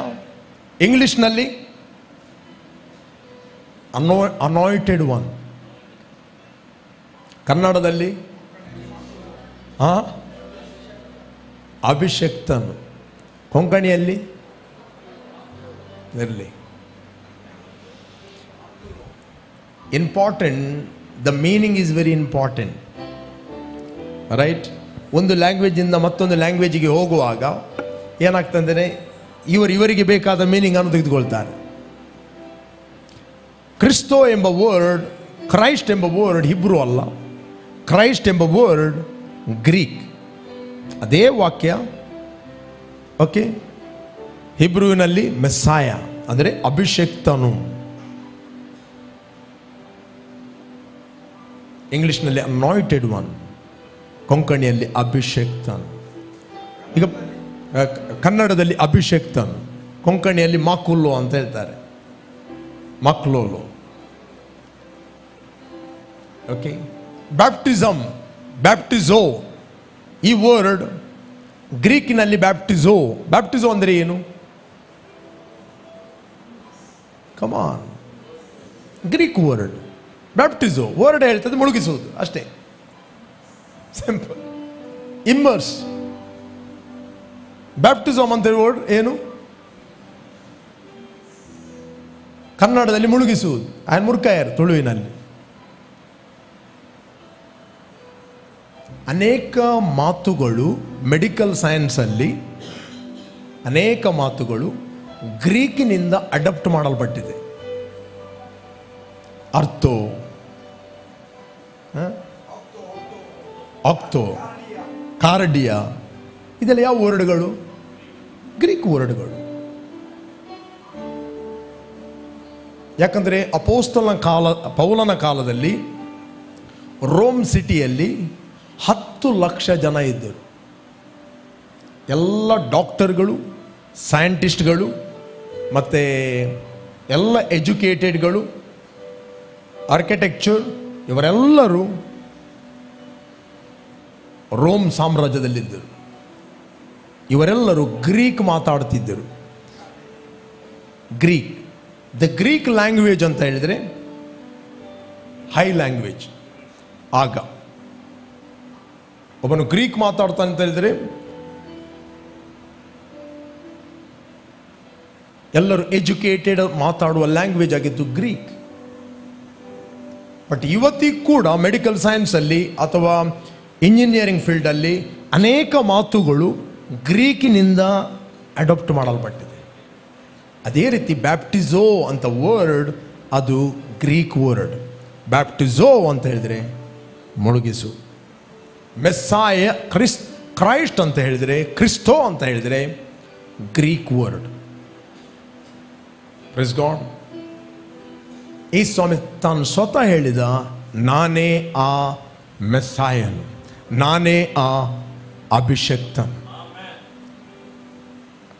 ಇಂಗ್ಲಿಷ್ನಲ್ಲಿ ಅನೋ ಅನಾಯಿಟೆಡ್ ಒನ್ ಕನ್ನಡದಲ್ಲಿ, ಆ, ಅಭಿಷಕ್ತನು. ಕೊಂಕಣಿಯಲ್ಲಿ ಇರಲಿ. Important the meaning is very important right ಒಂದು ಲ್ಯಾಂಗ್ವೇಜಿಂದ ಮತ್ತೊಂದು ಲ್ಯಾಂಗ್ವೇಜಿಗೆ ಹೋಗುವಾಗ ಏನಾಗ್ತಂದರೆ ಇವರು ಇವರಿಗೆ ಬೇಕಾದ ಮೀನಿಂಗ್ ಅನ್ನು ತೆಗೆದುಕೊಳ್ತಾರೆ. ಕ್ರಿಸ್ತೋ ಎಂಬ ವರ್ಡ್ ಕ್ರೈಸ್ಟ್ ಎಂಬ ವರ್ಡ್ ಹಿಬ್ರು ಅಲ್ಲ. ಕ್ರೈಸ್ಟ್ ಎಂಬ ವರ್ಡ್ ಗ್ರೀಕ್ ಅದೇ ವಾಕ್ಯ ಓಕೆ ಹಿಬ್ರುವಿನಲ್ಲಿ ಮೆಸ್ಸಾಯ ಅಂದರೆ ಅಭಿಷಕ್ತನು. ಇಂಗ್ಲಿಷ್ನಲ್ಲಿ ಅನಾಯ್ಟೆಡ್ ಒನ್ ಕೊಂಕಣಿಯಲ್ಲಿ ಅಭಿಷೇಕ್ತನ್ ಈಗ ಕನ್ನಡದಲ್ಲಿ ಅಭಿಷೇಕ್ ಅಭಿಷೇಕ್ತನು ಕೊಂಕಣಿಯಲ್ಲಿ ಮಾಕುಲ್ಲು ಅಂತ ಹೇಳ್ತಾರೆ. ಮಕ್ಲೋಲು ಓಕೆ ಬ್ಯಾಪ್ಟಿಸಮ್ ಬ್ಯಾಪ್ಟಿಸೋ ಈ ವರ್ಡ್ ಗ್ರೀಕಿನಲ್ಲಿ ಬ್ಯಾಪ್ಟಿಸೋ ಬ್ಯಾಪ್ಟಿಸೋ ಅಂದರೆ ಏನು? ಕಮಾನ್ ಗ್ರೀಕ್ ವರ್ಡ್ ಬ್ಯಾಪ್ಟಿಸೋ ವರ್ಡ್ ಹೇಳ್ತದೆ, ಮುಳುಗಿಸುವುದು, ಅಷ್ಟೇ. ಸಿಂಪಲ್ ಇಮ್ಮರ್ಸ್ ಬ್ಯಾಪ್ಟಿಸಮ್ ಅಂತ ವರ್ಡ್ ಏನು? ಕನ್ನಡದಲ್ಲಿ ಮುಳುಗಿಸುವುದು. ಆಯನ್ ಮುರ್ಕಾಯರ್ ತುಳುವಿನಲ್ಲಿ. ಅನೇಕ ಮಾತುಗಳು ಮೆಡಿಕಲ್ ಸೈನ್ಸಲ್ಲಿ ಅನೇಕ ಮಾತುಗಳು ಗ್ರೀಕಿನಿಂದ ಅಡಪ್ಟ್ ಮಾಡಲ್ಪಟ್ಟಿದೆ. ಅರ್ಥೋ ಆಕ್ತೋ ಕಾರ್ಡಿಯಾ, ಇದೆಲ್ಲ ಯಾವ ವರ್ಡ್ಗಳು? ಗ್ರೀಕ್ ವರ್ಡ್ಗಳು. ಯಾಕಂದರೆ ಅಪೋಸ್ತಲನ ಕಾಲ, ಪೌಲನ ಕಾಲದಲ್ಲಿ ರೋಮ್ ಸಿಟಿಯಲ್ಲಿ ಹತ್ತು ಲಕ್ಷ ಜನ ಇದ್ದರು. ಎಲ್ಲ ಡಾಕ್ಟರ್ಗಳು, ಸೈಂಟಿಸ್ಟ್ಗಳು, ಮತ್ತು ಎಲ್ಲ ಎಜುಕೇಟೆಡ್ಗಳು, ಆರ್ಕಿಟೆಕ್ಚರ್, ಇವರೆಲ್ಲರೂ ರೋಮ್ ಸಾಮ್ರಾಜ್ಯದಲ್ಲಿದ್ದರು. ಇವರೆಲ್ಲರೂ ಗ್ರೀಕ್ ಮಾತಾಡ್ತಿದ್ದರು ಗ್ರೀಕ್, ದ ಗ್ರೀಕ್ ಲ್ಯಾಂಗ್ವೇಜ್ ಅಂತ ಹೇಳಿದರೆ ಹೈ ಲ್ಯಾಂಗ್ವೇಜ್, ಆಗ. ಒಬ್ಬನು ಗ್ರೀಕ್ ಮಾತಾಡ್ತಾನೆ ಅಂತ ಹೇಳಿದರೆ ಎಲ್ಲರೂ ಎಜುಕೇಟೆಡ್ ಮಾತಾಡುವ ಲ್ಯಾಂಗ್ವೇಜ್ ಆಗಿತ್ತು ಗ್ರೀಕ್. ಬಟ್ ಇವತ್ತಿಗೂ ಕೂಡ ಮೆಡಿಕಲ್ ಸೈನ್ಸಲ್ಲಿ ಅಥವಾ ಇಂಜಿನಿಯರಿಂಗ್ ಫೀಲ್ಡಲ್ಲಿ ಅನೇಕ ಮಾತುಗಳು ಗ್ರೀಕಿನಿಂದ ಅಡಾಪ್ಟ್ ಮಾಡಲ್ಪಟ್ಟಿದೆ. ಅದೇ ರೀತಿ ಬ್ಯಾಪ್ಟಿಸೋ ಅಂತ ವರ್ಡ್ ಅದು ಗ್ರೀಕ್ ವರ್ಡ್ ಬ್ಯಾಪ್ಟಿಸೋ ಅಂತ ಹೇಳಿದರೆ ಮುಳುಗಿಸು. ಮೆಸ್ಸಾಯ ಕ್ರಿಸ್ ಕ್ರೈಸ್ಟ್ ಅಂತ ಹೇಳಿದರೆ ಕ್ರಿಸ್ತೋ ಅಂತ ಹೇಳಿದರೆ ಗ್ರೀಕ್ ವರ್ಡ್ ಪ್ರೆಸ್ ಗಾಡ್ ಈ ಸ್ವಾಮಿ ತಾನು ಸ್ವತಃ ಹೇಳಿದ ನಾನೇ ಆ ಮೆಸ್ಸಾಯನು ನಾನೇ ಆ ಅಭಿಷಕ್ತ.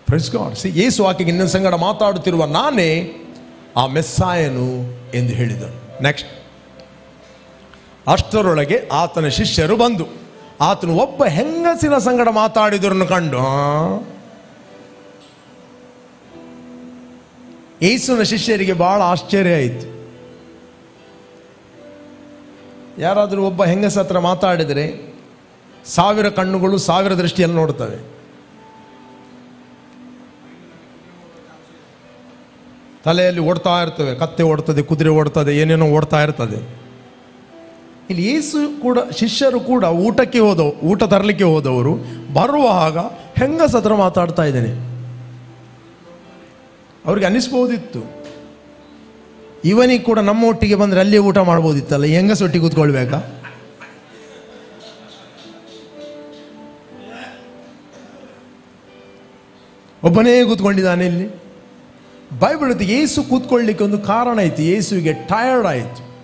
ಪ್ರೆಸ್ ಗಾಡ್ ಸಿ ಯೇಸು ಆಕೆಗೆ ಇನ್ನೊಂದು ಸಂಗಡ ಮಾತಾಡುತ್ತಿರುವ ನಾನೇ ಆ ಮೆಸ್ಸಾಯನು ಎಂದು ಹೇಳಿದನು. ನೆಕ್ಸ್ಟ್ ಅಷ್ಟರೊಳಗೆ ಆತನ ಶಿಷ್ಯರು ಬಂದು, ಆತನು ಒಬ್ಬ ಹೆಂಗಸಿನ ಸಂಗಡ ಮಾತಾಡಿದರನ್ನು ಕಂಡು ಏಸುನ ಶಿಷ್ಯರಿಗೆ ಬಹಳ ಆಶ್ಚರ್ಯ ಆಯಿತು. ಯಾರಾದರೂ ಒಬ್ಬ ಹೆಂಗಸ ಹತ್ರ ಮಾತಾಡಿದರೆ ಸಾವಿರ ಕಣ್ಣುಗಳು ಸಾವಿರ ದೃಷ್ಟಿಯಲ್ಲಿ ನೋಡ್ತವೆ ತಲೆಯಲ್ಲಿ ಓಡ್ತಾ ಇರ್ತವೆ, ಕತ್ತೆ ಓಡ್ತದೆ, ಕುದುರೆ ಓಡ್ತದೆ, ಏನೇನೋ ಓಡ್ತಾ ಇರ್ತದೆ. ಇಲ್ಲಿ ಏಸು ಕೂಡ, ಶಿಷ್ಯರು ಕೂಡ ಊಟಕ್ಕೆ ಹೋದವು, ಊಟ ತರಲಿಕ್ಕೆ ಹೋದವರು ಬರುವಾಗ ಹೆಂಗಸ ಹತ್ರ ಮಾತಾಡ್ತಾ ಇದ್ದೇನೆ. ಅವ್ರಿಗೆ ಅನ್ನಿಸ್ಬೋದಿತ್ತು ಇವನಿಗೆ ಕೂಡ ನಮ್ಮ ಒಟ್ಟಿಗೆ ಬಂದರೆ ಅಲ್ಲೇ ಊಟ ಮಾಡ್ಬೋದಿತ್ತಲ್ಲ ಹೆಂಗಸ ಹೆಂಗಸೊಟ್ಟಿಗೆ ಕೂತ್ಕೊಳ್ಬೇಕಾ? ಒಬ್ಬನೇ ಕೂತ್ಕೊಂಡಿದ್ದಾನೆ ಇಲ್ಲಿ. ಬೈಬಲ್ ಇತ್ತು ಯೇಸು ಕೂತ್ಕೊಳ್ಳಿಕ್ಕೆ ಒಂದು ಕಾರಣ ಆಯಿತು ಯೇಸುವಿಗೆ ಟಯರ್ಡ್ ಆಯಿತು.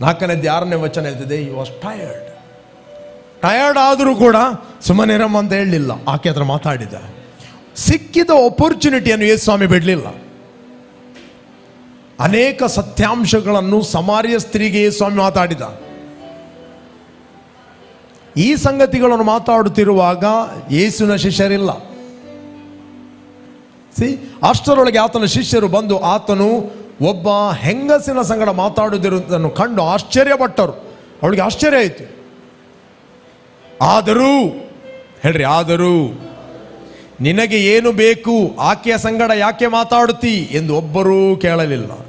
ನಾಲ್ಕನೇದ್ದು ಆರನೇ ವಚನ ಹೇಳ್ತಿದೆ ಯು ವಾಸ್ ಟಯರ್ಡ್ ಟಯರ್ಡ್ ಆದರೂ ಕೂಡ ಸುಮ್ಮನಿರಮ್ಮ ಅಂತ ಹೇಳಲಿಲ್ಲ. ಆಕೆ ಹತ್ರ ಮಾತಾಡಿದ. ಸಿಕ್ಕಿದ ಅಪರ್ಚುನಿಟಿಯನ್ನು ಯೇಸು ಸ್ವಾಮಿ ಬಿಡಲಿಲ್ಲ. ಅನೇಕ ಸತ್ಯಾಂಶಗಳನ್ನು ಸಮಾರ್ಯ ಸ್ತ್ರೀಗೆ ಯೇಸು ಸ್ವಾಮಿ ಮಾತಾಡಿದ. ಈ ಸಂಗತಿಗಳನ್ನು ಮಾತಾಡುತ್ತಿರುವಾಗ ಯೇಸುವಿನ ಶಿಷ್ಯರಿಲ್ಲ. ಸಿ, ಅಷ್ಟರೊಳಗೆ ಆತನ ಶಿಷ್ಯರು ಬಂದು ಆತನು ಒಬ್ಬ ಹೆಂಗಸಿನ ಸಂಗಡ ಮಾತಾಡುತ್ತಿರುವುದನ್ನು ಕಂಡು ಆಶ್ಚರ್ಯಪಟ್ಟರು ಅವಳಿಗೆ ಆಶ್ಚರ್ಯ ಆಯಿತು. ಆದರೂ, ಹೇಳ್ರಿ, ಆದರೂ, ನಿನಗೆ ಏನು ಬೇಕು, ಆಕೆಯ ಸಂಗಡ ಯಾಕೆ ಮಾತಾಡುತ್ತಿ ಎಂದು ಒಬ್ಬರೂ ಕೇಳಲಿಲ್ಲ.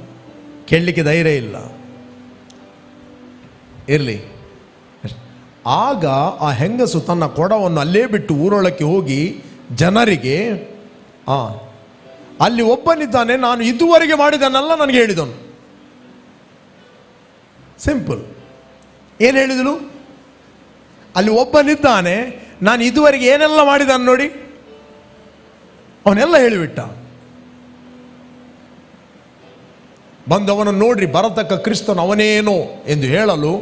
ಕೇಳಲಿಕ್ಕೆ ಧೈರ್ಯ ಇಲ್ಲ. ಇರಲಿ. ಆಗ ಆ ಹೆಂಗಸು ತನ್ನ ಕೊಡವನ್ನು ಅಲ್ಲೇ ಬಿಟ್ಟು ಊರೊಳಕ್ಕೆ ಹೋಗಿ ಜನರಿಗೆ, ಆ ಅಲ್ಲಿ ಒಬ್ಬನಿದ್ದಾನೆ, ನಾನು ಇದುವರೆಗೆ ಮಾಡಿದನಲ್ಲ ನನಗೆ ಹೇಳಿದನು ಸಿಂಪಲ್ ಏನು ಹೇಳಿದಳು ಅಲ್ಲಿ ಒಬ್ಬನಿದ್ದಾನೆ, ನಾನು ಇದುವರೆಗೆ ಏನೆಲ್ಲ ಮಾಡಿದಾನೆ ನೋಡಿ? ಅವನೆಲ್ಲ ಹೇಳಿಬಿಟ್ಟ. ಬಂದವನು ನೋಡ್ರಿ, ಬರತಕ್ಕ ಕ್ರಿಸ್ತನು ಅವನೇನೋ ಎಂದು ಹೇಳಲು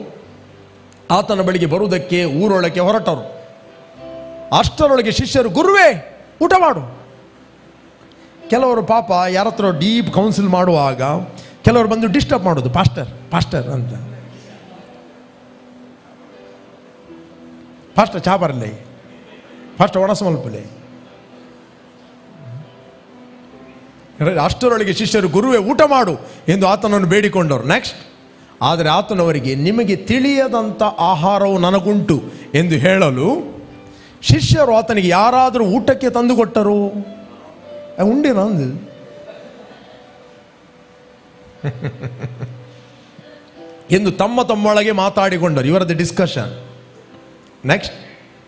ಆತನ ಬಳಿಗೆ ಬರುವುದಕ್ಕೆ ಊರೊಳಕ್ಕೆ ಹೊರಟರು. ಅಷ್ಟರೊಳಗೆ ಶಿಷ್ಯರು, ಗುರುವೇ, ಊಟ ಮಾಡು. ಕೆಲವರು ಪಾಪ ಯಾರ ಹತ್ರ ಡೀಪ್ ಕೌನ್ಸಿಲ್ ಮಾಡುವಾಗ ಕೆಲವರು ಬಂದು ಡಿಸ್ಟರ್ಬ್ ಮಾಡೋದು, ಪಾಸ್ಟರ್ ಪಾಸ್ಟರ್ ಅಂತ. ಪಾಸ್ಟರ್ ಚಾ ಬರಲಿ. ಪಾಸ್ಟರ್, ಒಣ ಅಷ್ಟರೊಳಗೆ ಶಿಷ್ಯರು ಗುರುವೇ ಊಟ ಮಾಡು ಎಂದು ಆತನನ್ನು ಬೇಡಿಕೊಂಡರು ನೆಕ್ಸ್ಟ್ ಆದರೆ ಆತನವರಿಗೆ ನಿಮಗೆ ತಿಳಿಯದಂಥ ಆಹಾರವು ನನಗುಂಟು ಎಂದು ಹೇಳಲು ಶಿಷ್ಯರು ಆತನಿಗೆ ಯಾರಾದರೂ ಊಟಕ್ಕೆ ತಂದುಕೊಟ್ಟರು? ಉಂಡಿನ ಅಂದು [LAUGHS] ಎಂದು ತಮ್ಮ ತಮ್ಮೊಳಗೆ ಮಾತಾಡಿಕೊಂಡರು. ಇವರದ್ದು ಡಿಸ್ಕಷನ್ ನೆಕ್ಸ್ಟ್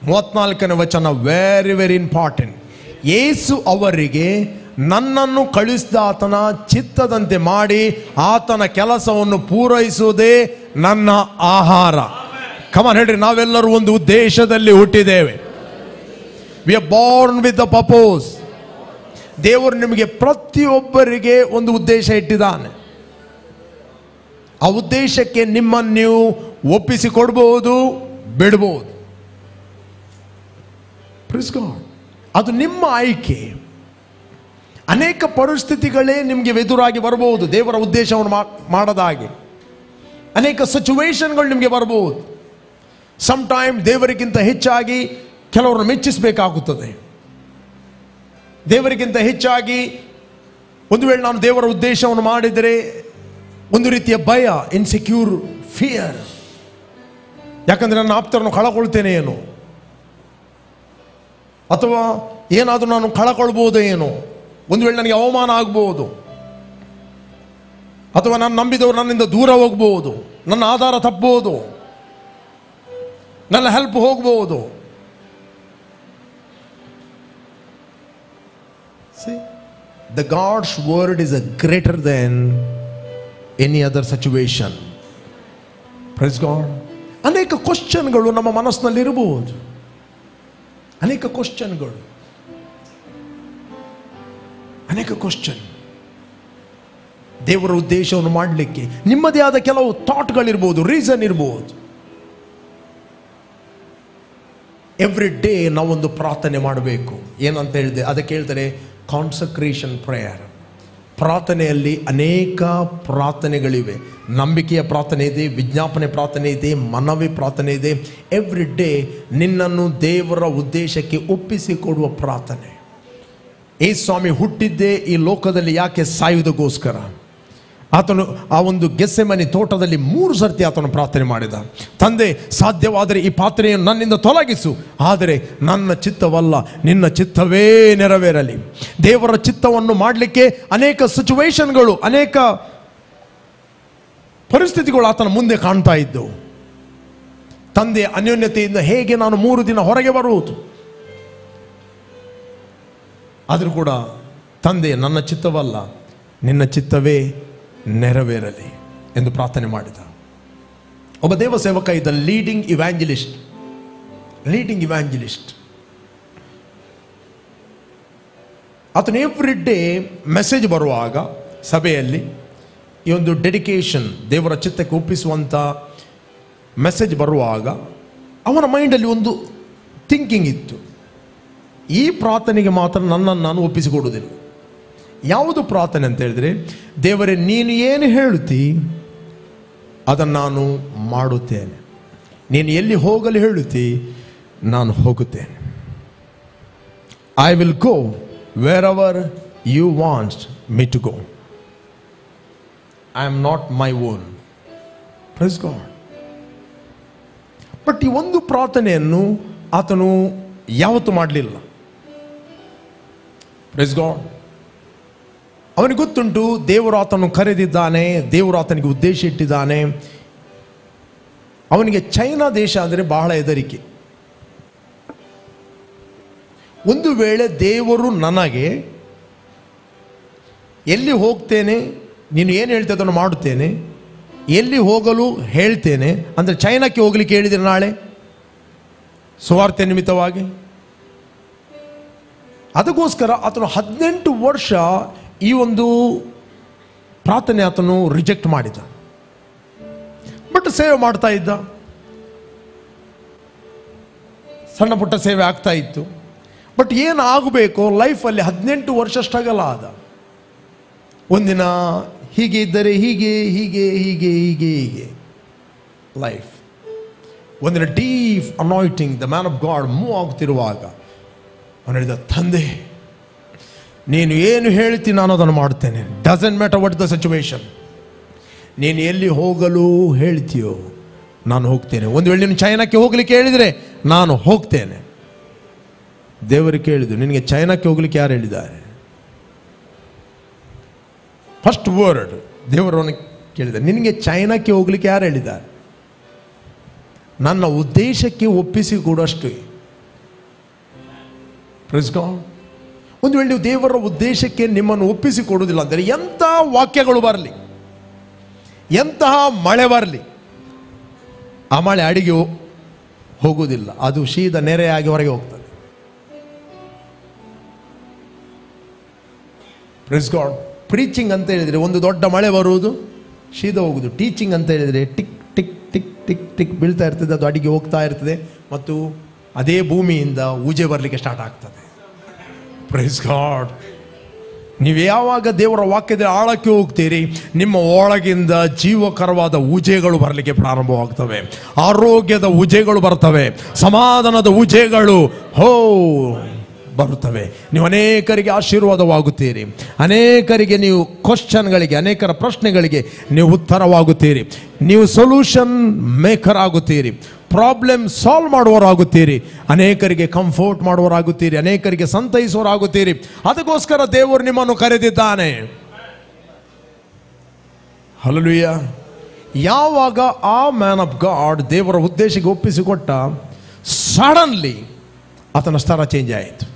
ಮೂವತ್ನಾಲ್ಕನೇ ವಚನ ವೆರಿ ವೆರಿ ಇಂಪಾರ್ಟೆಂಟ್ ಏಸು ಅವರಿಗೆ, ನನ್ನನ್ನು ಕಳಿಸಿದ ಆತನ ಚಿತ್ತದಂತೆ ಮಾಡಿ ಆತನ ಕೆಲಸವನ್ನು ಪೂರೈಸುವುದೇ ನನ್ನ ಆಹಾರ. ಕಮನ್ ಹೇಳ್ರಿ, ನಾವೆಲ್ಲರೂ ಒಂದು ಉದ್ದೇಶದಲ್ಲಿ ಹುಟ್ಟಿದ್ದೇವೆ. We are born with the purpose ದೇವರು ನಿಮಗೆ ಪ್ರತಿಯೊಬ್ಬರಿಗೆ ಒಂದು ಉದ್ದೇಶ ಇಟ್ಟಿದ್ದಾನೆ. ಆ ಉದ್ದೇಶಕ್ಕೆ ನಿಮ್ಮನ್ನು ನೀವು ಒಪ್ಪಿಸಿಕೊಡ್ಬೋದು, ಬಿಡ್ಬೋದು. Praise God. ಅದು ನಿಮ್ಮ ಆಯ್ಕೆ. ಅನೇಕ ಪರಿಸ್ಥಿತಿಗಳೇ ನಿಮಗೆ ಎದುರಾಗಿ ಬರಬಹುದು, ದೇವರ ಉದ್ದೇಶವನ್ನು ಮಾಡದ ಹಾಗೆ ಅನೇಕ ಸಿಚುವೇಶನ್ಗಳು ನಿಮಗೆ ಬರಬಹುದು. ಸಮ್ ಟೈಮ್ ದೇವರಿಗಿಂತ ಹೆಚ್ಚಾಗಿ ಕೆಲವರನ್ನು ಮೆಚ್ಚಿಸಬೇಕಾಗುತ್ತದೆ. ದೇವರಿಗಿಂತ ಹೆಚ್ಚಾಗಿ ಒಂದು ವೇಳೆ ನಾನು ದೇವರ ಉದ್ದೇಶವನ್ನು ಮಾಡಿದರೆ ಒಂದು ರೀತಿಯ ಭಯ ಇನ್ಸೆಕ್ಯೂರ್ ಫಿಯರ್ ಯಾಕಂದರೆ ನನ್ನ ಆಪ್ತರನ್ನು ಕಳಕೊಳ್ತೇನೆ ಏನು? ಅಥವಾ ಏನಾದರೂ ನಾನು ಕಳಕೊಳ್ಬೋದು ಏನು? ಒಂದು ವೇಳೆ ನನಗೆ ಅವಮಾನ ಆಗ್ಬೋದು. ಅಥವಾ ನಾನು ನಂಬಿದವರು ನನ್ನಿಂದ ದೂರ ಹೋಗ್ಬೋದು. ನನ್ನ ಆಧಾರ ತಪ್ಪಬಹುದು ನನ್ನ ಹೆಲ್ಪ್ ಹೋಗ್ಬೋದು. The God's word is a greater than any other situation Praise God ಅನೇಕ ಕ್ವಶನ್ಗಳು ನಮ್ಮ ಮನಸ್ಸಿನಲ್ಲಿ ಇರಬಹುದು. ಅನೇಕ ಕ್ವಶನ್ಗಳು ಅನೇಕ ಕ್ವಶನ್ ದೇವರ ಉದ್ದೇಶವನ್ನು ಮಾಡಲಿಕ್ಕೆ ನಿಮ್ಮದೇ ಆದ ಕೆಲವು ಥಾಟ್ಗಳಿರ್ಬೋದು ರೀಸನ್ ಇರ್ಬೋದು. ಎವ್ರಿ ಡೇ ನಾವೊಂದು ಪ್ರಾರ್ಥನೆ ಮಾಡಬೇಕು. ಏನಂತ ಹೇಳಿದೆ ಅದಕ್ಕೆ ಹೇಳ್ತಾರೆ ಕಾನ್ಸಕ್ರೇಷನ್ ಪ್ರೇಯರ್ ಪ್ರಾರ್ಥನೆಯಲ್ಲಿ ಅನೇಕ ಪ್ರಾರ್ಥನೆಗಳಿವೆ. ನಂಬಿಕೆಯ ಪ್ರಾರ್ಥನೆ ಇದೆ, ವಿಜ್ಞಾಪನೆ ಪ್ರಾರ್ಥನೆ ಇದೆ, ಮನವಿ ಪ್ರಾರ್ಥನೆ ಇದೆ. ಎವ್ರಿ ಡೇ ನಿನ್ನನ್ನು ದೇವರ ಉದ್ದೇಶಕ್ಕೆ ಒಪ್ಪಿಸಿಕೊಡುವ ಪ್ರಾರ್ಥನೆ. ಏ ಸ್ವಾಮಿ ಹುಟ್ಟಿದ್ದೇ ಈ ಲೋಕದಲ್ಲಿ ಯಾಕೆ ಸಾಯುವುದಕ್ಕೋಸ್ಕರ? ಆತನು ಆ ಒಂದು ಗೆಸ್ಸೆಮನೆ ತೋಟದಲ್ಲಿ ಮೂರು ಸರ್ತಿ ಆತನು ಪ್ರಾರ್ಥನೆ ಮಾಡಿದ. ತಂದೆ, ಸಾಧ್ಯವಾದರೆ ಈ ಪಾತ್ರೆಯನ್ನು ನನ್ನಿಂದ ತೊಲಗಿಸು. ಆದರೆ ನನ್ನ ಚಿತ್ತವಲ್ಲ, ನಿನ್ನ ಚಿತ್ತವೇ ನೆರವೇರಲಿ. ದೇವರ ಚಿತ್ತವನ್ನು ಮಾಡಲಿಕ್ಕೆ ಅನೇಕ ಸಿಚುವೇಶನ್ಗಳು ಅನೇಕ ಪರಿಸ್ಥಿತಿಗಳು ಆತನ ಮುಂದೆ ಕಾಣ್ತಾ ಇದ್ದವು ತಂದೆ, ಅನ್ಯೋನ್ಯತೆಯಿಂದ ಹೇಗೆ ನಾನು ಮೂರು ದಿನ ಹೊರಗೆ ಬರುವುದು? ಆದರೂ ಕೂಡ ತಂದೆ, ನನ್ನ ಚಿತ್ತವಲ್ಲ, ನಿನ್ನ ಚಿತ್ತವೇ ನೆರವೇರಲಿ ಎಂದು ಪ್ರಾರ್ಥನೆ ಮಾಡಿದ. ಒಬ್ಬ ದೇವ ಸೇವಕ ಇದ್ದ ಲೀಡಿಂಗ್ ಇವ್ಯಾಂಜಲಿಸ್ಟ್ ಲೀಡಿಂಗ್ ಇವ್ಯಾಂಜಲಿಸ್ಟ್ ಆತನ ಎವ್ರಿ ಡೇ ಮೆಸೇಜ್ ಬರುವಾಗ ಸಭೆಯಲ್ಲಿ ಈ ಒಂದು ಡೆಡಿಕೇಶನ್ ದೇವರ ಚಿತ್ತಕ್ಕೆ ಒಪ್ಪಿಸುವಂಥ ಮೆಸೇಜ್ ಬರುವಾಗ ಅವನ ಮೈಂಡಲ್ಲಿ ಒಂದು ಥಿಂಕಿಂಗ್ ಇತ್ತು. ಈ ಪ್ರಾರ್ಥನೆಗೆ ಮಾತ್ರ ನನ್ನನ್ನು ನಾನು ಒಪ್ಪಿಸಿಕೊಡುವುದಿಲ್ಲ. ಯಾವುದು ಪ್ರಾರ್ಥನೆ ಅಂತ ಹೇಳಿದ್ರೆ, ದೇವರೇ, ನೀನು ಏನು ಹೇಳುತ್ತಿ, ಅದನ್ನು ನಾನು ಮಾಡುತ್ತೇನೆ. ನೀನು ಎಲ್ಲಿ ಹೋಗಲು ಹೇಳುತ್ತಿ, ನಾನು ಹೋಗುತ್ತೇನೆ. I will go wherever you wants me to go I am not my own praise God but ಈ ಒಂದು ಪ್ರಾರ್ಥನೆಯನ್ನು ಆತನು ಯಾವತ್ತು ಮಾಡಲಿಲ್ಲ. ಪ್ರೈಸ್ ಗಾಡ್ ಅವನಿಗೆ ಗೊತ್ತುಂಟು, ದೇವರು ಕರೆದಿದ್ದಾನೆ, ದೇವರು ಆತನಿಗೆ ಉದ್ದೇಶ ಇಟ್ಟಿದ್ದಾನೆ. ಅವನಿಗೆ ಚೈನಾ ದೇಶ ಅಂದರೆ ಬಹಳ ಹೆದರಿಕೆ. ಒಂದು ವೇಳೆ ದೇವರು ನನಗೆ, ಎಲ್ಲಿ ಹೋಗ್ತೇನೆ, ನೀನು ಏನು ಹೇಳ್ತೆ ಅದನ್ನು ಮಾಡುತ್ತೇನೆ, ಎಲ್ಲಿ ಹೋಗಲು ಹೇಳ್ತೇನೆ, ಅಂದರೆ ಚೈನಾಕ್ಕೆ ಹೋಗ್ಲಿಕ್ಕೆ ಹೇಳಿದರೆ ನಾಳೆ? ಸುವಾರ್ತೆ ನಿಮಿತ್ತವಾಗಿ? ಅದಕ್ಕೋಸ್ಕರ ಆತನು ಹದಿನೆಂಟು ವರ್ಷ ಈ ಒಂದು ಪ್ರಾರ್ಥನೆ ಆತನು ರಿಜೆಕ್ಟ್ ಮಾಡಿದ. ಬಟ್ ಸೇವೆ ಮಾಡ್ತಾ ಇದ್ದ. ಸಣ್ಣ ಪುಟ್ಟ ಸೇವೆ ಆಗ್ತಾ ಇತ್ತು. ಬಟ್ ಏನು ಆಗಬೇಕು? ಲೈಫಲ್ಲಿ ಹದಿನೆಂಟು ವರ್ಷ ಸ್ಟ್ರಗಲ್ ಆದ. ಒಂದಿನ ಹೀಗೆ ಇದ್ದರೆ ಹೀಗೆ ಹೀಗೆ ಹೀಗೆ ಹೀಗೆ ಹೀಗೆ. ಲೈಫ್ ಒಂದಿನ deep anointing the man of God move ಆಗ್ತಿರುವಾಗ ಅವನು ಹೇಳಿದ, ತಂದೆ ನೀನು ಏನು ಹೇಳ್ತೀನಿ ನಾನು ಅದನ್ನು ಮಾಡ್ತೇನೆ doesn't matter what the situation ನೀನು ಎಲ್ಲಿ ಹೋಗಲು ಹೇಳ್ತೀಯೋ ನಾನು ಹೋಗ್ತೇನೆ. ಒಂದು ವೇಳೆ ನೀನು ಚೈನಾಕ್ಕೆ ಹೋಗ್ಲಿಕ್ಕೆ ಹೇಳಿದರೆ ನಾನು ಹೋಗ್ತೇನೆ. ದೇವರು ಕೇಳಿದ್ರು, ನಿನಗೆ ಚೈನಾಕ್ಕೆ ಹೋಗ್ಲಿಕ್ಕೆ ಯಾರು ಹೇಳಿದ್ದಾರೆ? ಫಸ್ಟ್ ವರ್ಡ್ ದೇವರವನು ಕೇಳಿದ, ನಿನಗೆ ಚೈನಾಕ್ಕೆ ಹೋಗ್ಲಿಕ್ಕೆ ಯಾರು ಹೇಳಿದ್ದಾರೆ? ನನ್ನ ಉದ್ದೇಶಕ್ಕೆ ಒಪ್ಪಿಸಿ ಕೊಡಷ್ಟು ಅಷ್ಟೇ. ಒಂದು ವೇಳೆ ನೀವು ದೇವರ ಉದ್ದೇಶಕ್ಕೆ ನಿಮ್ಮನ್ನು ಒಪ್ಪಿಸಿ ಕೊಡುವುದಿಲ್ಲ ಅಂದರೆ ಎಂತಹ ವಾಕ್ಯಗಳು ಬರಲಿ ಎಂತಹ ಮಳೆ ಬರಲಿ, ಆ ಮಳೆ ಅಡಿಗೆ ಹೋಗುವುದಿಲ್ಲ. ಅದು ಶೀದ ನೆರೆಯಾಗಿ ಹೊರಗೆ ಹೋಗ್ತದೆ. ಪ್ರೆಸ್ ಗಾಡ್ ಪ್ರೀಚಿಂಗ್ ಅಂತ ಹೇಳಿದರೆ ಒಂದು ದೊಡ್ಡ ಮಳೆ ಬರುವುದು ಶೀದ ಹೋಗುದು ಟೀಚಿಂಗ್ ಅಂತ ಹೇಳಿದರೆ tick tick tick tick tick ಬೀಳ್ತಾ ಇರ್ತದೆ, ಅದು ಅಡಿಗೆ ಹೋಗ್ತಾ ಇರ್ತದೆ, ಮತ್ತು ಅದೇ ಭೂಮಿಯಿಂದ ಊಜೆ ಬರಲಿಕ್ಕೆ ಸ್ಟಾರ್ಟ್ ಆಗ್ತದೆ. ಪ್ರೈಸ್ ಗಾಡ್ ನೀವು ಯಾವಾಗ ದೇವರ ವಾಕ್ಯದ ಆಳಕ್ಕೆ ಹೋಗ್ತೀರಿ, ನಿಮ್ಮ ಒಳಗಿಂದ ಜೀವಕರವಾದ ಉಜೆಗಳು ಬರಲಿಕ್ಕೆ ಪ್ರಾರಂಭವಾಗ್ತವೆ. ಆರೋಗ್ಯದ ಉಜೆಗಳು ಬರ್ತವೆ, ಸಮಾಧಾನದ ಉಜೆಗಳು ಹೋ ಬರುತ್ತವೆ. ನೀವು ಅನೇಕರಿಗೆ ಆಶೀರ್ವಾದವಾಗುತ್ತೀರಿ, ಅನೇಕರಿಗೆ ನೀವು ಕ್ವಶನ್ಗಳಿಗೆ ಅನೇಕರ ಪ್ರಶ್ನೆಗಳಿಗೆ ನೀವು ಉತ್ತರವಾಗುತ್ತೀರಿ. ನೀವು ಸೊಲ್ಯೂಷನ್ ಮೇಕರ್ ಆಗುತ್ತೀರಿ. ಪ್ರಾಬ್ಲಮ್ ಸಾಲ್ವ್ ಮಾಡುವವರಾಗುತ್ತೀರಿ. ಅನೇಕರಿಗೆ ಕಂಫರ್ಟ್ ಮಾಡುವವರಾಗುತ್ತೀರಿ. ಅನೇಕರಿಗೆ ಸಂತೈಸುವವರಾಗುತ್ತೀರಿ. ಅದಕ್ಕೋಸ್ಕರ ದೇವರು ನಿಮ್ಮನ್ನು ಕರೆದಿದ್ದಾನೆ. ಹಲಲುಯ್ಯ ಯಾವಾಗ ಆ ಮ್ಯಾನ್ ಆಫ್ ಗಾಡ್ ದೇವರ ಉದ್ದೇಶಕ್ಕೆ ಒಪ್ಪಿಸಿಕೊಟ್ಟ ಸಡನ್ಲಿ ಆತನ ಸ್ಥರ ಚೇಂಜ್ ಆಯಿತು.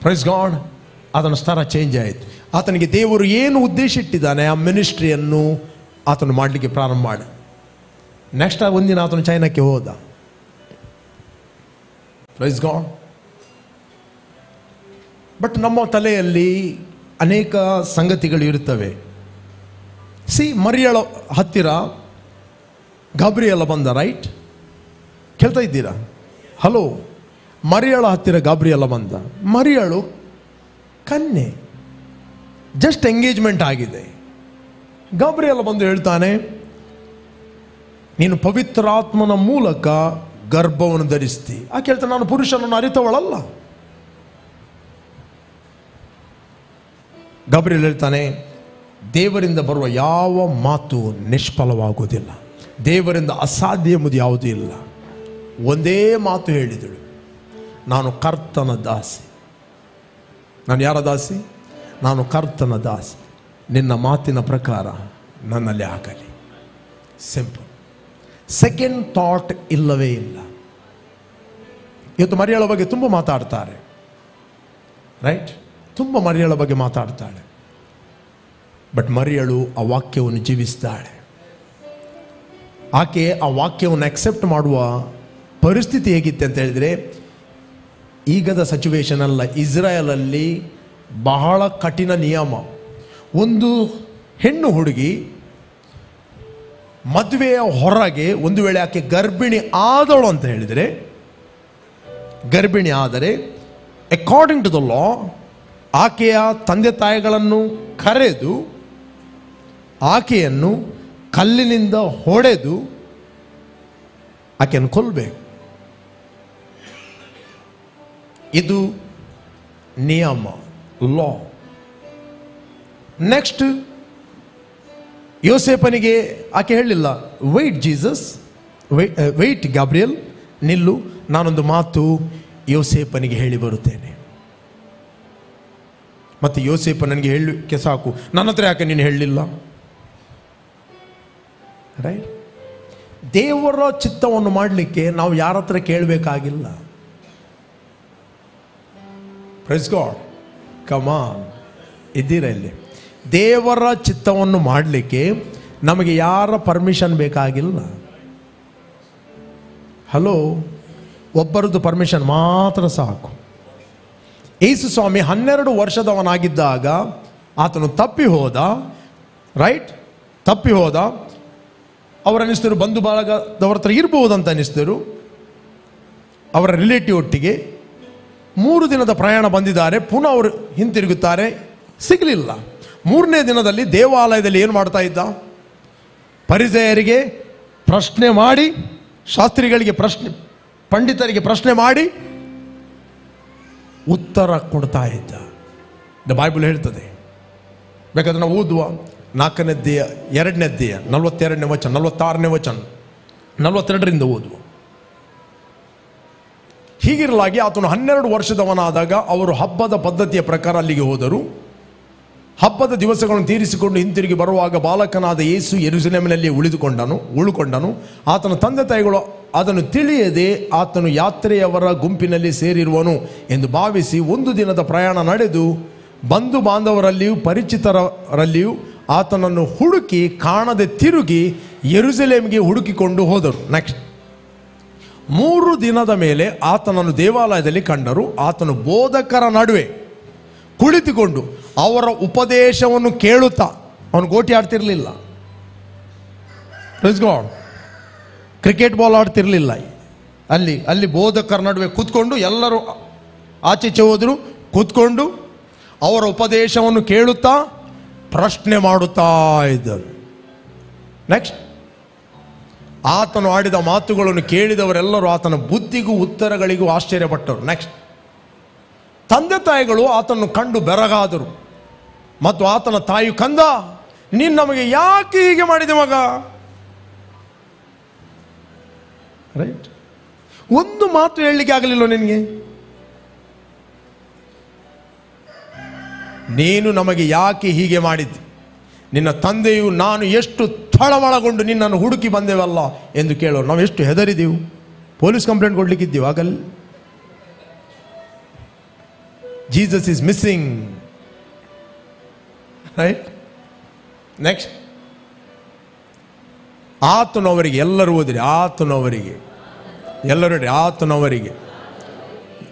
ಪ್ರೈಸ್ ಗಾಡ್ ಆತನ ಸ್ಥರ ಚೇಂಜ್ ಆಯಿತು. ಆತನಿಗೆ ದೇವರು ಏನು ಉದ್ದೇಶ ಇಟ್ಟಿದ್ದಾನೆ, ಆ ಮಿನಿಸ್ಟ್ರಿಯನ್ನು ಆತನು ಮಾಡಲಿಕ್ಕೆ ಪ್ರಾರಂಭ ಮಾಡ. ನೆಕ್ಸ್ಟ್ ಒಂದಿನ ಆತನು ಚೈನಾಕ್ಕೆ ಹೋದ. ಪ್ರೈಸ್ ಗಾಡ್ ಬಟ್ ನಮ್ಮ ತಲೆಯಲ್ಲಿ ಅನೇಕ ಸಂಗತಿಗಳು ಇರುತ್ತವೆ. ಸಿ ಮರಿಯಳ ಹತ್ತಿರ ಗಾಬ್ರಿಯಲ್ಲ ಬಂದ ರೈಟ್ ಕೇಳ್ತಾ ಇದ್ದೀರಾ? ಹಲೋ ಮರಿಯಳ ಹತ್ತಿರ ಗಾಬ್ರಿಯಲ್ಲ ಬಂದ. ಮರಿಯಳು ಕನ್ಯೆ. ಜಸ್ಟ್ ಎಂಗೇಜ್ಮೆಂಟ್ ಆಗಿದೆ. ಗಾಬ್ರಿಯಲ್ಲ ಬಂದು ಹೇಳ್ತಾನೆ ನೀನು ಪವಿತ್ರಾತ್ಮನ ಮೂಲಕ ಗರ್ಭವನ್ನು ಧರಿಸ್ತಿ. ಆ ಕೇಳ್ತಾನೆ ನಾನು ಪುರುಷನನ್ನು ಅರಿತವಳಲ್ಲ? ಗಬ್ರಿಯಲ್ ಹೇಳ್ತಾನೆ, ದೇವರಿಂದ ಬರುವ ಯಾವ ಮಾತು ನಿಷ್ಫಲವಾಗುವುದಿಲ್ಲ. ದೇವರಿಂದ ಅಸಾಧ್ಯ ಎಂಬುದು ಯಾವುದೂ ಇಲ್ಲ. ಒಂದೇ ಮಾತು ಹೇಳಿದಳು, ನಾನು ಕರ್ತನ ದಾಸಿ. ನಾನು ಯಾರ ದಾಸಿ? ನಾನು ಕರ್ತನ ದಾಸಿ. ನಿನ್ನ ಮಾತಿನ ಪ್ರಕಾರ ನನ್ನಲ್ಲಿ ಆಗಲಿ. ಸಿಂಪಲ್ ಸೆಕೆಂಡ್ ಥಾಟ್ ಇಲ್ಲವೇ ಇಲ್ಲ. ಇವತ್ತು ಮರಿಯಳ ಬಗ್ಗೆ ತುಂಬ ಮಾತಾಡ್ತಾರೆ. ರೈಟ್ ತುಂಬ ಮರಿಯಳ ಬಗ್ಗೆ ಮಾತಾಡ್ತಾಳೆ. ಬಟ್ ಮರಿಯಳು ಆ ವಾಕ್ಯವನ್ನು ಜೀವಿಸ್ತಾಳೆ. ಆಕೆ ಆ ವಾಕ್ಯವನ್ನು ಅಕ್ಸೆಪ್ಟ್ ಮಾಡುವ ಪರಿಸ್ಥಿತಿ ಹೇಗಿತ್ತು ಅಂತ ಹೇಳಿದರೆ, ಈಗದ ಸಚುವೇಶನ್ ಅಲ್ಲ, ಇಸ್ರಾಯಲಲ್ಲಿ ಬಹಳ ಕಠಿಣ ನಿಯಮ. ಒಂದು ಹೆಣ್ಣು ಹುಡುಗಿ ಮದುವೆಯ ಹೊರಗೆ ಒಂದು ವೇಳೆ ಆಕೆ ಗರ್ಭಿಣಿ ಆದಳು ಅಂತ ಹೇಳಿದರೆ, ಗರ್ಭಿಣಿ ಆದರೆ ಅಕಾರ್ಡಿಂಗ್ ಟು ದ ಲಾ ಆಕೆಯ ತಂದೆ ತಾಯಿಗಳನ್ನು ಕರೆದು, ಆಕೆಯನ್ನು ಕಲ್ಲಿನಿಂದ ಹೊಡೆದು ಆಕೆಯನ್ನು ಕೊಲ್ಲಬೇಕು ಇದು ನಿಯಮ ಲಾ ನೆಕ್ಸ್ಟ್ ಯೋಸೇಪನಿಗೆ ಆಕೆ ಹೇಳಲಿಲ್ಲ ವೈಟ್ ಜೀಸಸ್ ವೈಟ್ ಗಾಬ್ರಿಯಲ್ ನಿಲ್ಲು, ನಾನೊಂದು ಮಾತು ಯೋಸೇಪನಿಗೆ ಹೇಳಿ ಬರುತ್ತೇನೆ. ಮತ್ತು ಯೋಸೇಪ ನನಗೆ ಹೇಳಲಿಕ್ಕೆ ಸಾಕು, ನನ್ನ ಹತ್ರ ಯಾಕೆ ನೀನು ಹೇಳಲಿಲ್ಲ? ರೈಟ್ ದೇವರ ಚಿತ್ತವನ್ನು ಮಾಡಲಿಕ್ಕೆ ನಾವು ಯಾರ ಹತ್ರ ಕೇಳಬೇಕಾಗಿಲ್ಲ. ಪ್ರೆಸ್ ಗಾಡ್ ಕಮಾನ್ ಇದ್ದೀರಾ ಇಲ್ಲಿ? ದೇವರ ಚಿತ್ತವನ್ನು ಮಾಡಲಿಕ್ಕೆ ನಮಗೆ ಯಾರ ಪರ್ಮಿಷನ್ ಬೇಕಾಗಿಲ್ಲ. ಹಲೋ ಒಬ್ಬರದ್ದು ಪರ್ಮಿಷನ್ ಮಾತ್ರ ಸಾಕು. ಏಸು ಸ್ವಾಮಿ ಹನ್ನೆರಡು ವರ್ಷದವನಾಗಿದ್ದಾಗ ಆತನು ತಪ್ಪಿ ಹೋದ ರೈಟ್ ತಪ್ಪಿ ಹೋದ. ಅವರನ್ನಿಸ್ತರು ಬಂಧು ಬಳಗದವ್ರ ಹತ್ರ ಅಂತ ಅನ್ನಿಸ್ತರು ಅವರ ರಿಲೇಟಿವ್ ಒಟ್ಟಿಗೆ ಮೂರು ದಿನದ ಪ್ರಯಾಣ ಬಂದಿದ್ದಾರೆ. ಪುನಃ ಅವರು ಹಿಂತಿರುಗುತ್ತಾರೆ. ಸಿಗಲಿಲ್ಲ. ಮೂರನೇ ದಿನದಲ್ಲಿ ದೇವಾಲಯದಲ್ಲಿ ಏನು ಮಾಡ್ತಾ ಇದ್ದ? ಪರಿಚಯರಿಗೆ ಪ್ರಶ್ನೆ ಮಾಡಿ, ಶಾಸ್ತ್ರಿಗಳಿಗೆ ಪ್ರಶ್ನೆ, ಪಂಡಿತರಿಗೆ ಪ್ರಶ್ನೆ ಮಾಡಿ ಉತ್ತರ ಕೊಡ್ತಾ ಇದ್ದ. ದ ಬೈಬಲ್ ಹೇಳ್ತದೆ, ಬೇಕಾದ್ರೆ ನಾವು ಓದುವ. ನಾಲ್ಕನೇದ್ದೆಯ ಎರಡನೇದ್ದೆಯ ನಲವತ್ತೆರಡನೇ ವಚನ, ನಲವತ್ತಾರನೇ ವಚನ, ನಲವತ್ತೆರಡರಿಂದ ಓದುವ. ಹೀಗಿರಲಾಗಿ ಆತನು ಹನ್ನೆರಡು ವರ್ಷದವನಾದಾಗ ಅವರು ಹಬ್ಬದ ಪದ್ಧತಿಯ ಪ್ರಕಾರ ಅಲ್ಲಿಗೆ ಹೋದರು. ಹಬ್ಬದ ದಿವಸಗಳನ್ನು ತೀರಿಸಿಕೊಂಡು ಹಿಂತಿರುಗಿ ಬರುವಾಗ ಬಾಲಕನಾದ ಯೇಸು ಯೆರೂಸಲೇಮಿನಲ್ಲಿ ಉಳಿದುಕೊಂಡನು, ಉಳುಕೊಂಡನು. ಆತನ ತಂದೆ ತಾಯಿಗಳು ಅದನ್ನು ತಿಳಿಯದೆ ಆತನು ಯಾತ್ರೆಯವರ ಗುಂಪಿನಲ್ಲಿ ಸೇರಿರುವನು ಎಂದು ಭಾವಿಸಿ ಒಂದು ದಿನದ ಪ್ರಯಾಣ ನಡೆದು ಬಂಧು ಬಾಂಧವರಲ್ಲಿಯೂ ಪರಿಚಿತರಲ್ಲಿಯೂ ಆತನನ್ನು ಹುಡುಕಿ ಕಾಣದೆ ತಿರುಗಿ ಯೆರೂಸಲೇಮಿಗೆ ಹುಡುಕಿಕೊಂಡು ಹೋದರು. ನೆಕ್ಸ್ಟ್ ಮೂರು ದಿನದ ಮೇಲೆ ಆತನನ್ನು ದೇವಾಲಯದಲ್ಲಿ ಕಂಡರು. ಆತನು ಬೋಧಕರ ನಡುವೆ. ಕುಳಿತುಕೊಂಡು ಅವರ ಉಪದೇಶವನ್ನು ಕೇಳುತ್ತಾ, ಅವನು ಗೋಟಿ ಆಡ್ತಿರ್ಲಿಲ್ಲ. Cricket ball ಆಡ್ತಿರಲಿಲ್ಲ. ಅಲ್ಲಿ ಅಲ್ಲಿ ಬೋಧಕರ ನಡುವೆ ಕೂತ್ಕೊಂಡು ಎಲ್ಲರೂ ಆಚೀಚೆ ಹೋದರು, ಕೂತ್ಕೊಂಡು ಅವರ ಉಪದೇಶವನ್ನು ಕೇಳುತ್ತಾ ಪ್ರಶ್ನೆ ಮಾಡುತ್ತಾ ಇದ್ದರು. ನೆಕ್ಸ್ಟ್ ಆತನು ಆಡಿದ ಮಾತುಗಳನ್ನು ಕೇಳಿದವರೆಲ್ಲರೂ ಆತನ ಬುದ್ಧಿಗೂ, ಉತ್ತರಗಳಿಗೂ ಆಶ್ಚರ್ಯಪಟ್ಟರು. ನೆಕ್ಸ್ಟ್ ತಂದೆ ತಾಯಿಗಳು ಆತನ್ನು ಕಂಡು ಬೆರಗಾದರು. ಮತ್ತು ಆತನ ತಾಯಿ ಕಂದ, ನೀನು ನಮಗೆ ಯಾಕೆ ಹೀಗೆ ಮಾಡಿದೆ ಮಗ? ರೈಟ್ ಒಂದು ಮಾತು ಹೇಳಲಿಕ್ಕೆ ಆಗಲಿಲ್ಲ ನಿನಗೆ? ನೀನು ನಮಗೆ ಯಾಕೆ ಹೀಗೆ ಮಾಡಿದ್ದಿ? ನಿನ್ನ ತಂದೆಯು ನಾನು ಎಷ್ಟು ಥಳವಳಗೊಂಡು ನಿನ್ನನ್ನು ಹುಡುಕಿ ಬಂದೆವಲ್ಲ ಎಂದು ಕೇಳೋರು. ನಾವು ಎಷ್ಟು ಹೆದರಿದೆವು? ಪೊಲೀಸ್ ಕಂಪ್ಲೇಂಟ್ ಕೊಡ್ಲಿಕ್ಕಿದ್ದೀವಿ? ಆಗಲ್ಲ Jesus is missing right next ಆತನವರಿಗೆ, ಎಲ್ಲರೂ ಓದಿರಿ, ಆತನವರಿಗೆ. ಎಲ್ಲರೂ ಹೇಳಿ ಆತನವರಿಗೆ.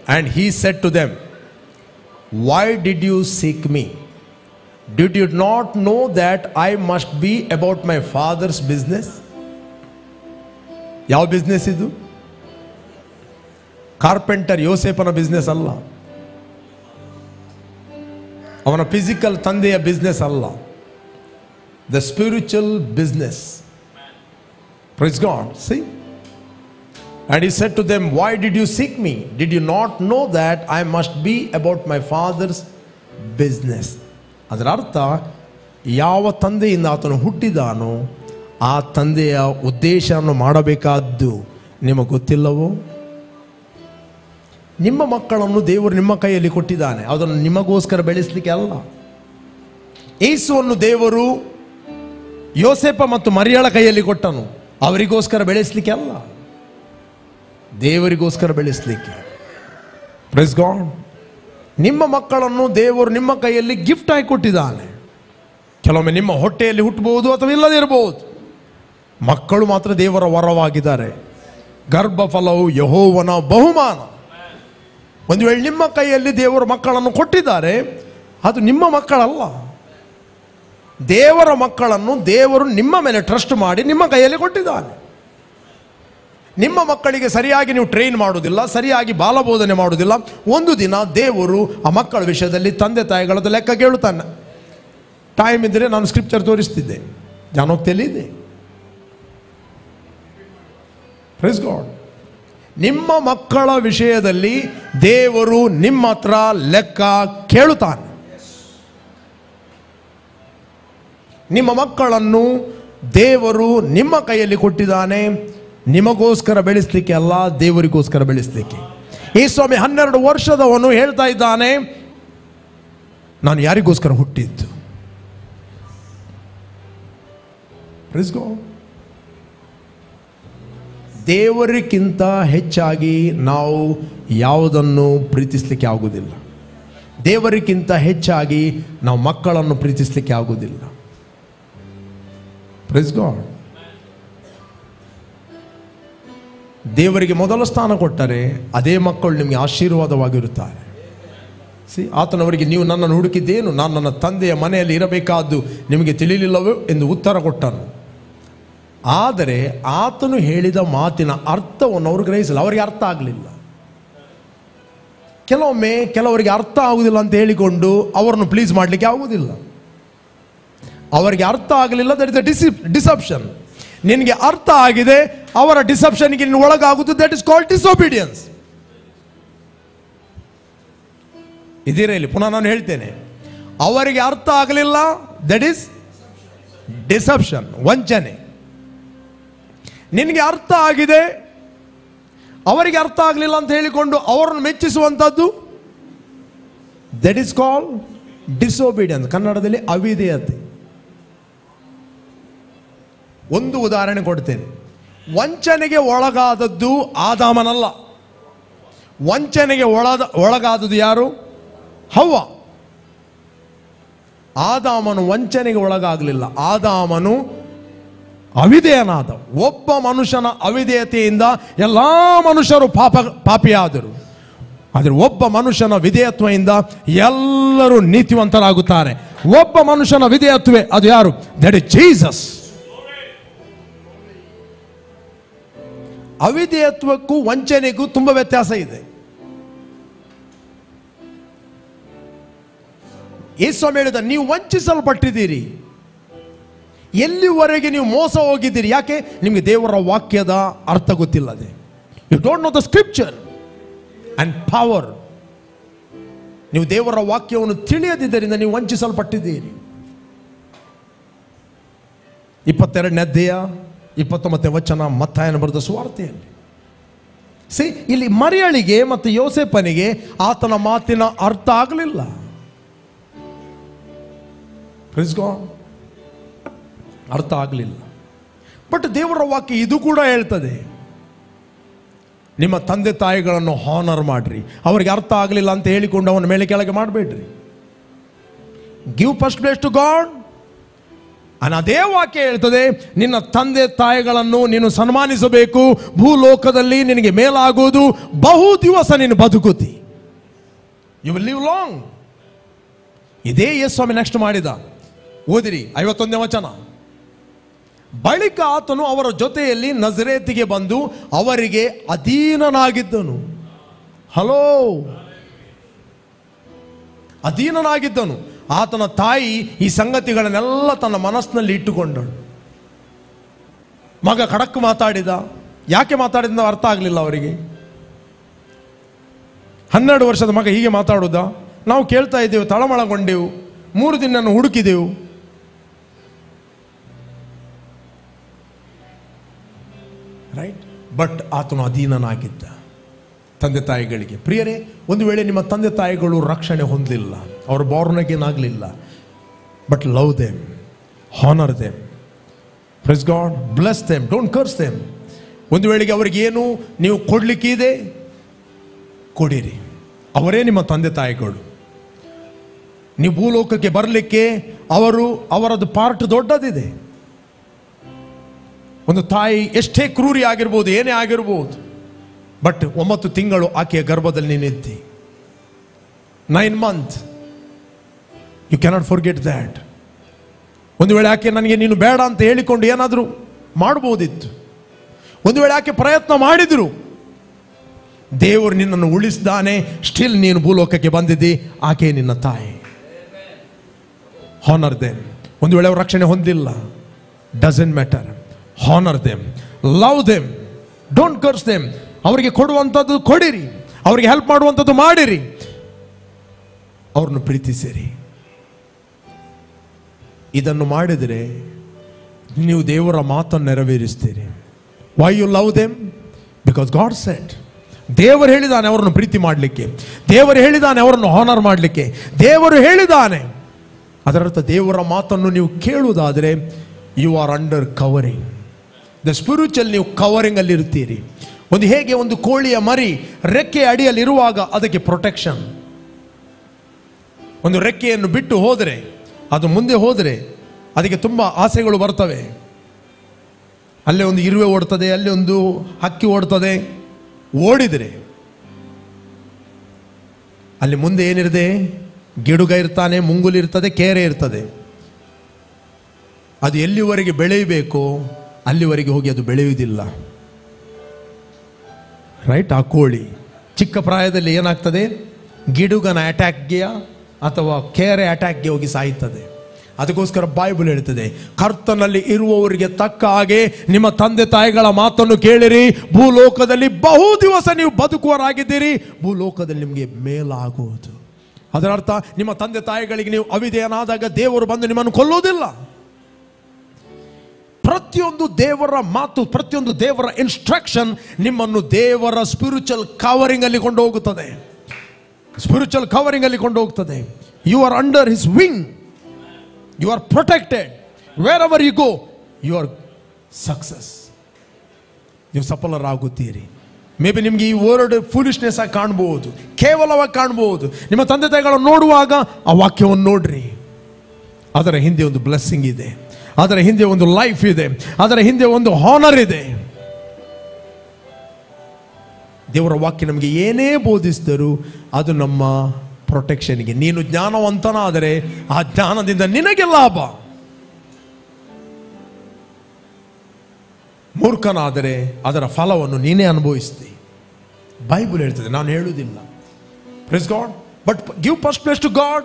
And he said to them why did you seek me did you not know that I must be about my father's business ಯಾವ ಬಿಸ್ನೆಸ್ ಇದು? ಕಾರ್ಪೆಂಟರ್ ಯೋಸೇಪನ ಬಿಸ್ನೆಸ್ ಅಲ್ಲ. ಅವನ ಫಿಸಿಕಲ್ ತಂದೆಯ ಬಿಸ್ನೆಸ್ ಅಲ್ಲ. The spiritual business praise God see And he said to them why did you seek me did you not know that I must be about my father's business ಅದರ ಅರ್ಥ, ಯಾವ ತಂದೆಯಿಂದ ಆತನು ಹುಟ್ಟಿದಾನೋ, ಆ ತಂದೆಯ ಉದ್ದೇಶವನ್ನು ಮಾಡಬೇಕಾದ್ದು ನಿಮಗೆ ಗೊತ್ತಿಲ್ಲವೋ? ನಿಮ್ಮ ಮಕ್ಕಳನ್ನು ದೇವರು ನಿಮ್ಮ ಕೈಯಲ್ಲಿ ಕೊಟ್ಟಿದ್ದಾನೆ. ಅದನ್ನು ನಿಮಗೋಸ್ಕರ ಬೆಳೆಸಲಿಕ್ಕೆ ಅಲ್ಲ. ಏಸುವನ್ನು ದೇವರು ಯೋಸೆಪ ಮತ್ತು ಮರಿಯಳ ಕೈಯಲ್ಲಿ ಕೊಟ್ಟನು. ಅವರಿಗೋಸ್ಕರ ಬೆಳೆಸಲಿಕ್ಕೆ ಅಲ್ಲ. ದೇವರಿಗೋಸ್ಕರ ಬೆಳೆಸಲಿಕ್ಕೆ. ಪ್ರೈಸ್ ಗಾಡ್ ನಿಮ್ಮ ಮಕ್ಕಳನ್ನು ದೇವರು ನಿಮ್ಮ ಕೈಯಲ್ಲಿ ಗಿಫ್ಟ್ ಆಗಿ ಕೊಟ್ಟಿದ್ದಾನೆ. ಕೆಲವೊಮ್ಮೆ ನಿಮ್ಮ ಹೊಟ್ಟೆಯಲ್ಲಿ ಹುಟ್ಟಬಹುದು ಅಥವಾ ಇಲ್ಲದೇ ಇರಬಹುದು. ಮಕ್ಕಳು ಮಾತ್ರ ದೇವರ ವರವಾಗಿದ್ದಾರೆ. ಗರ್ಭಫಲವು ಯಹೋವನ ಬಹುಮಾನ. ಒಂದು ವೇಳೆ ನಿಮ್ಮ ಕೈಯಲ್ಲಿ ದೇವರ ಮಕ್ಕಳನ್ನು ಕೊಟ್ಟಿದ್ದಾರೆ, ಅದು ನಿಮ್ಮ ಮಕ್ಕಳಲ್ಲ. ದೇವರ ಮಕ್ಕಳನ್ನು ದೇವರು ನಿಮ್ಮ ಮೇಲೆ ಟ್ರಸ್ಟ್ ಮಾಡಿ ನಿಮ್ಮ ಕೈಯಲ್ಲಿ ಕೊಟ್ಟಿದ್ದಾನೆ. ನಿಮ್ಮ ಮಕ್ಕಳಿಗೆ ಸರಿಯಾಗಿ ನೀವು ಟ್ರೈನ್ ಮಾಡೋದಿಲ್ಲ ಸರಿಯಾಗಿ ಬಾಲಬೋಧನೆ ಮಾಡೋದಿಲ್ಲ ಒಂದು ದಿನ ದೇವರು ಆ ಮಕ್ಕಳ ವಿಷಯದಲ್ಲಿ ತಂದೆ ತಾಯಿಗಳದ್ದು ಲೆಕ್ಕ ಕೇಳುತ್ತಾನೆ. ಟೈಮ್ ಇದ್ದರೆ ನಾನು ಸ್ಕ್ರಿಪ್ಚರ್ ತೋರಿಸ್ತಿದ್ದೆ. ಜಾನೋಕ್ತಿಯಲ್ಲಿ ಇದೆ. ಪ್ರೈಸ್ ಗಾಡ್ ನಿಮ್ಮ ಮಕ್ಕಳ ವಿಷಯದಲ್ಲಿ ದೇವರು ನಿಮ್ಮ ಹತ್ರ ಲೆಕ್ಕ ಕೇಳುತ್ತಾನೆ. ನಿಮ್ಮ ಮಕ್ಕಳನ್ನು ದೇವರು ನಿಮ್ಮ ಕೈಯಲ್ಲಿ ಕೊಟ್ಟಿದ್ದಾನೆ. ನಿಮಗೋಸ್ಕರ ಬೆಳೆಸಲಿಕ್ಕೆ ಅಲ್ಲ, ದೇವರಿಗೋಸ್ಕರ ಬೆಳೆಸಲಿಕ್ಕೆ. ಈ ಸ್ವಾಮಿ ಹನ್ನೆರಡು ವರ್ಷದವನು ಹೇಳ್ತಾ ಇದ್ದಾನೆ, ನಾನು ಯಾರಿಗೋಸ್ಕರ ಹುಟ್ಟಿದ್ದು. ದೇವರಿಗಿಂತ ಹೆಚ್ಚಾಗಿ ನಾವು ಯಾವುದನ್ನು ಪ್ರೀತಿಸಲಿಕ್ಕೆ ಆಗುವುದಿಲ್ಲ. ದೇವರಿಗಿಂತ ಹೆಚ್ಚಾಗಿ ನಾವು ಮಕ್ಕಳನ್ನು ಪ್ರೀತಿಸಲಿಕ್ಕೆ ಆಗುವುದಿಲ್ಲ. ಪ್ರೈಸ್ ಗಾಡ್ ದೇವರಿಗೆ ಮೊದಲ ಸ್ಥಾನ ಕೊಟ್ಟರೆ ಅದೇ ಮಕ್ಕಳು ನಿಮಗೆ ಆಶೀರ್ವಾದವಾಗಿರುತ್ತಾರೆ. ಸಿ ಆತನವರಿಗೆ ನೀವು ನನ್ನನ್ನು ಹುಡುಕಿದ್ದೇನು? ನಾನು ನನ್ನ ತಂದೆಯ ಮನೆಯಲ್ಲಿ ಇರಬೇಕಾದ್ದು ನಿಮಗೆ ತಿಳಿಲಿಲ್ಲವೋ ಎಂದು ಉತ್ತರ ಕೊಟ್ಟನು. ಆದರೆ ಆತನು ಹೇಳಿದ ಮಾತಿನ ಅರ್ಥವನ್ನು ಅವರು ಗ್ರಹಿಸಲ್ಲ. ಅವರಿಗೆ ಅರ್ಥ ಆಗಲಿಲ್ಲ. ಕೆಲವೊಮ್ಮೆ ಕೆಲವರಿಗೆ ಅರ್ಥ ಆಗುವುದಿಲ್ಲ ಅಂತ ಹೇಳಿಕೊಂಡು ಅವರನ್ನು ಪ್ಲೀಸ್ ಮಾಡಲಿಕ್ಕೆ ಆಗುವುದಿಲ್ಲ. ಅವರಿಗೆ ಅರ್ಥ ಆಗಲಿಲ್ಲ that is a DC deception ನಿನಗೆ ಅರ್ಥ ಆಗಿದೆ, ಅವರ ಡಿಸಪ್ಷನ್ಗೆ ನಿನ್ನ ಒಳಗಾಗುವುದು ದಟ್ ಇಸ್ ಕಾಲ್ಡ್ ಡಿಸೊಬಿಡಿಯನ್ಸ್ ಇದಿರಲಿ ಪುನಃ ನಾನು ಹೇಳ್ತೇನೆ. ಅವರಿಗೆ ಅರ್ಥ ಆಗಲಿಲ್ಲ ದಟ್ ಇಸ್ ಡಿಸಪ್ಷನ್ ವಂಚನೆ. ನಿನಗೆ ಅರ್ಥ ಆಗಿದೆ? ಅವರಿಗೆ ಅರ್ಥ ಆಗಲಿಲ್ಲ ಅಂತ ಹೇಳಿಕೊಂಡು ಅವರನ್ನು ಮೆಚ್ಚಿಸುವಂಥದ್ದು? ದಟ್ ಇಸ್ ಕಾಲ್ ಡಿಸೋಬಿಡಿಯನ್ಸ್ ಕನ್ನಡದಲ್ಲಿ ಅವಿಧೇಯತೆ. ಒಂದು ಉದಾಹರಣೆ ಕೊಡ್ತೇನೆ. ವಂಚನೆಗೆ ಒಳಗಾದದ್ದು ಆದಾಮನಲ್ಲ. ವಂಚನೆಗೆ ಒಳದ, ಒಳಗಾದದ್ದು ಯಾರು? ಹವ್ವ. ಆದಾಮನು ವಂಚನೆಗೆ ಒಳಗಾಗಲಿಲ್ಲ. ಆದಾಮನು ಅವಿಧೇಯನಾದ ಒಬ್ಬ ಮನುಷ್ಯನ ಅವಿಧೇಯತೆಯಿಂದ ಎಲ್ಲ ಮನುಷ್ಯರು ಪಾಪ, ಪಾಪಿಯಾದರು. ಆದರೆ ಒಬ್ಬ ಮನುಷ್ಯನ ವಿಧೇಯತ್ವದಿಂದ ಎಲ್ಲರೂ ನೀತಿವಂತರಾಗುತ್ತಾರೆ. ಒಬ್ಬ ಮನುಷ್ಯನ ವಿಧೇಯತ್ವೇ ಅದು ಯಾರು? ದಟ್ ಇಸ್ ಜೀಸಸ್ ಅವಿಧೇಯತ್ವಕ್ಕೂ ವಂಚನೆಗೂ ತುಂಬ ವ್ಯತ್ಯಾಸ ಇದೆ. ಯೇಸ್ವಾಮಿ ಹೇಳಿದ, ನೀವು ವಂಚಿಸಲ್ಪಟ್ಟಿದ್ದೀರಿ. ಎಲ್ಲಿವರೆಗೆ ನೀವು ಮೋಸ ಹೋಗಿದ್ದೀರಿ? ಯಾಕೆ? ನಿಮಗೆ ದೇವರ ವಾಕ್ಯದ ಅರ್ಥ ಗೊತ್ತಿಲ್ಲದೆ. You don't know the scripture and power ನೀವು ದೇವರ ವಾಕ್ಯವನ್ನು ತಿಳಿಯದಿದ್ದರಿಂದ ನೀವು ವಂಚಿಸಲ್ಪಟ್ಟಿದ್ದೀರಿ. ಇಪ್ಪತ್ತೆರಡನೇ ಅಧ್ಯಾಯ, ಇಪ್ಪತ್ತೊಂಬತ್ತನೇ ವಚನ, ಮತ್ತಾಯನ ಬರೆದ ಸುವಾರ್ತೆಯಲ್ಲಿ. ಸಿ ಇಲ್ಲಿ ಮರಿಯಳಿಗೆ ಮತ್ತು ಯೋಸೆಪ್ಪನಿಗೆ ಆತನ ಮಾತಿನ ಅರ್ಥ ಆಗಲಿಲ್ಲ. ಅರ್ಥ ಆಗಲಿಲ್ಲ. ಬಟ್ ದೇವರ ವಾಕ್ಯ ಇದು ಕೂಡ ಹೇಳ್ತದೆ. ನಿಮ್ಮ ತಂದೆ ತಾಯಿಗಳನ್ನು ಹಾನರ್ ಮಾಡ್ರಿ. ಅವರಿಗೆ ಅರ್ಥ ಆಗಲಿಲ್ಲ ಅಂತ ಹೇಳಿಕೊಂಡು ಅವನ ಮೇಲೆ ಕೆಳಗೆ ಮಾಡಬೇಡ್ರಿ. Give first place to God ಅದೇ ವಾಕ್ಯ ಹೇಳ್ತದೆ, ನಿನ್ನ ತಂದೆ ತಾಯಿಗಳನ್ನು ನೀನು ಸನ್ಮಾನಿಸಬೇಕು. ಭೂಲೋಕದಲ್ಲಿ ನಿನಗೆ ಮೇಲಾಗುವುದು. ಬಹು ದಿವಸ ನೀನು ಬದುಕುತ್ತಿ. ಯು ವಿಲ್ ಲಿವ್ ಲಾಂಗ್ ಇದೇ ಯೇಸು ಸ್ವಾಮಿ ನೆಕ್ಸ್ಟ್ ಮಾಡಿದ. ಓದಿರಿ ಐವತ್ತೊಂದನೇ ವಚನ. ಬಳಿಕ ಆತನು ಅವರ ಜೊತೆಯಲ್ಲಿ ನಜರೇತಿಗೆ ಬಂದು ಅವರಿಗೆ ಅಧೀನನಾಗಿದ್ದನು. ಹಲೋ? ಅಧೀನನಾಗಿದ್ದನು. ಆತನ ತಾಯಿ ಈ ಸಂಗತಿಗಳನ್ನೆಲ್ಲ ತನ್ನ ಮನಸ್ಸಿನಲ್ಲಿ ಇಟ್ಟುಕೊಂಡಳು. ಮಗ ಖಡಕ್ ಮಾತಾಡಿದ. ಯಾಕೆ ಮಾತಾಡಿದ ಅರ್ಥ ಆಗಲಿಲ್ಲ ಅವರಿಗೆ. ಹನ್ನೆರಡು ವರ್ಷದ ಮಗ ಹೀಗೆ ಮಾತಾಡೋದ. ನಾವು ಕೇಳ್ತಾ ಇದ್ದೇವೆ, ತಳಮಳಗೊಂಡೆವು. ಮೂರು ದಿನ ಹುಡುಕಿದೆವು. ರೈಟ್ ಬಟ್ ಆತನು ಅಧೀನನಾಗಿದ್ದ. ತಂದೆ ತಾಯಿಗಳಿಗೆ. ಪ್ರಿಯರೇ, ಒಂದು ವೇಳೆ ನಿಮ್ಮ ತಂದೆ ತಾಯಿಗಳು ರಕ್ಷಣೆ ಹೊಂದಲಿಲ್ಲ ಅವರು ಬಾರ್ನಗೇನಾಗಲಿಲ್ಲ but love them honour them praise God bless them don't curse them ಒಂದು ವೇಳೆಗೆ ಅವರಿಗೇನು ನೀವು ಕೊಡಲಿಕ್ಕಿದೆ? ಕೊಡಿರಿ. ಅವರೇ ನಿಮ್ಮ ತಂದೆ ತಾಯಿಗಳು. ನೀವು ಭೂಲೋಕಕ್ಕೆ ಬರಲಿಕ್ಕೆ ಅವರು ಅವರದ್ದು ಪಾರ್ಟ್ ದೊಡ್ಡದಿದೆ. ಒಂದು ತಾಯಿ ಎಷ್ಟೇ ಕ್ರೂರಿ ಆಗಿರ್ಬೋದು, ಏನೇ ಆಗಿರ್ಬೋದು ಬಟ್ ಒಂಬತ್ತು ತಿಂಗಳು ಆಕೆಯ ಗರ್ಭದಲ್ಲಿ ನೀನಿದ್ದಿ nine month you cannot forget that ಒಂದು ವೇಳೆ ಆಕೆ ನನಗೆ ನೀನು ಬೇಡ ಅಂತ ಹೇಳಿಕೊಂಡು ಏನಾದರೂ ಮಾಡ್ಬೋದಿತ್ತು. ಒಂದು ವೇಳೆ ಆಕೆ ಪ್ರಯತ್ನ ಮಾಡಿದ್ರು. ದೇವರು ನಿನ್ನನ್ನು ಉಳಿಸಿದಾನೆ ಸ್ಟಿಲ್ ನೀನು ಭೂಲೋಕಕ್ಕೆ ಬಂದಿದ್ದಿ, ಆಕೆ ನಿನ್ನ ತಾಯಿ. ಹಾನರ್ ದೇನ್ ಒಂದು ವೇಳೆ ಅವ್ರು ರಕ್ಷಣೆ ಹೊಂದಿಲ್ಲ. Doesn't matter honour them love them don't curse them ಅವರಿಗೆ ಕೊಡುವಂಥದ್ದು ಕೊಡಿರಿ, ಅವರಿಗೆ ಹೆಲ್ಪ್ ಮಾಡುವಂಥದ್ದು ಮಾಡಿರಿ. ಅವ್ರನ್ನು ಪ್ರೀತಿಸಿರಿ. ಇದನ್ನು ಮಾಡಿದರೆ ನೀವು ದೇವರ ಮಾತನ್ನು ನೆರವೇರಿಸ್ತೀರಿ. Why you love them because God said ದೇವರು ಹೇಳಿದಾನೆ ಅವರನ್ನು ಪ್ರೀತಿ ಮಾಡಲಿಕ್ಕೆ. ದೇವರು ಹೇಳಿದಾನೆ ಅವರನ್ನು ಹಾನರ್ ಮಾಡಲಿಕ್ಕೆ. ದೇವರು ಹೇಳಿದಾನೆ. ಅದರರ್ಥ ದೇವರ ಮಾತನ್ನು ನೀವು ಕೇಳುವುದಾದರೆ you are under covering the spiritual ನೀವು ಕವರಿಂಗ್ ಅಲ್ಲಿ ಇರ್ತೀರಿ ಒಂದು ಹೇಗೆ ಒಂದು ಕೋಳಿಯ ಮರಿ ರೆಕ್ಕೆ ಅಡಿಯಲ್ಲಿರುವಾಗ ಅದಕ್ಕೆ ಪ್ರೊಟೆಕ್ಷನ್ ಒಂದು ರೆಕ್ಕೆಯನ್ನು ಬಿಟ್ಟು ಹೋದರೆ, ಅದು ಮುಂದೆ ಹೋದರೆ ಅದಕ್ಕೆ ತುಂಬ ಆಸೆಗಳು ಬರ್ತವೆ. ಅಲ್ಲೇ ಒಂದು ಇರುವೆ ಓಡ್ತದೆ, ಅಲ್ಲಿ ಒಂದು ಹಕ್ಕಿ ಓಡ್ತದೆ. ಓಡಿದರೆ ಅಲ್ಲಿ ಮುಂದೆ ಏನಿರದೆ ಗಿಡುಗ ಇರ್ತಾನೆ, ಮುಂಗುಲಿ ಇರ್ತದೆ, ಕೇರೆ ಇರ್ತದೆ. ಅದು ಎಲ್ಲಿವರೆಗೆ ಬೆಳೆಯಬೇಕೋ? ಅಲ್ಲಿವರೆಗೆ ಹೋಗಿ ಅದು ಬೆಳೆಯುವುದಿಲ್ಲ. ರೈಟ್ ಆ ಕೋಳಿ. ಚಿಕ್ಕ ಪ್ರಾಯದಲ್ಲಿ ಏನಾಗ್ತದೆ? ಗಿಡುಗನ ಅಟ್ಯಾಕ್ಗೆ ಅಥವಾ ಕೆರೆ ಅಟ್ಯಾಕ್ಗೆ ಹೋಗಿ ಸಾಯುತ್ತದೆ ಅದಕ್ಕೋಸ್ಕರ ಬೈಬಲ್ ಹೇಳ್ತದೆ, ಕರ್ತನಲ್ಲಿ ಇರುವವರಿಗೆ ತಕ್ಕ ಹಾಗೆ ನಿಮ್ಮ ತಂದೆ ತಾಯಿಗಳ ಮಾತನ್ನು ಕೇಳಿರಿ. ಭೂಲೋಕದಲ್ಲಿ ಬಹು ದಿವಸ ನೀವು ಬದುಕುವರಾಗಿದ್ದೀರಿ ಭೂಲೋಕದಲ್ಲಿ ನಿಮಗೆ ಮೇಲಾಗುವುದು. ಅದರ ಅರ್ಥ ನಿಮ್ಮ ತಂದೆ ತಾಯಿಗಳಿಗೆ ನೀವು ಅವಿಧೇಯನಾದಾಗ ದೇವರು ಬಂದು ನಿಮ್ಮನ್ನು ಕೊಲ್ಲುವುದಿಲ್ಲ. ಪ್ರತಿಯೊಂದು ದೇವರ ಮಾತು, ಪ್ರತಿಯೊಂದು ದೇವರ ಇನ್ಸ್ಟ್ರಕ್ಷನ್ ನಿಮ್ಮನ್ನು ದೇವರ ಸ್ಪಿರಿಚುವಲ್ ಕವರಿಂಗ್ ಅಲ್ಲಿ ಕೊಂಡು ಹೋಗುತ್ತದೆ ಸ್ಪಿರಿಚುವಲ್ ಕವರಿಂಗ್ ಅಲ್ಲಿ ಕೊಂಡು ಹೋಗ್ತದೆ you are under his wing you are protected wherever you go you are success ನೀವು ಸಫಲರಾಗುತ್ತೀರಿ. ಮೇ ಬಿ ನಿಮಗೆ ಈ ವರ್ಡ್ ಫೂಲಿಶ್ನೆಸ್ ಆಗಿ ಕಾಣ್ಬೋದು. ಕೇವಲವಾಗಿ ಕಾಣ್ಬೋದು. ನಿಮ್ಮ ತಂದೆ ತಾಯಿಗಳನ್ನು ನೋಡುವಾಗ ಆ ವಾಕ್ಯವನ್ನು ನೋಡ್ರಿ. ಅದರ ಹಿಂದೆ ಒಂದು ಬ್ಲೆಸ್ಸಿಂಗ್ ಇದೆ. ಅದರ ಹಿಂದೆ ಒಂದು ಲೈಫ್ ಇದೆ. ಅದರ ಹಿಂದೆ ಒಂದು ಹಾನರ್ ಇದೆ. ದೇವರ ವಾಕ್ಯ ನಮಗೆ ಏನೇ ಬೋಧಿಸಿದರೂ ಅದು ನಮ್ಮ ಪ್ರೊಟೆಕ್ಷನ್ಗೆ ನೀನು ಜ್ಞಾನವಂತನಾದರೆ ಆ ಜ್ಞಾನದಿಂದ ನಿನಗೆ ಲಾಭ. ಮೂರ್ಖನಾದರೆ ಅದರ ಫಲವನ್ನು ನೀನೇ ಅನುಭವಿಸ್ತಿ. ಬೈಬಲ್ ಹೇಳ್ತದೆ, ನಾನು ಹೇಳುವುದಿಲ್ಲ. Praise God but give first place to God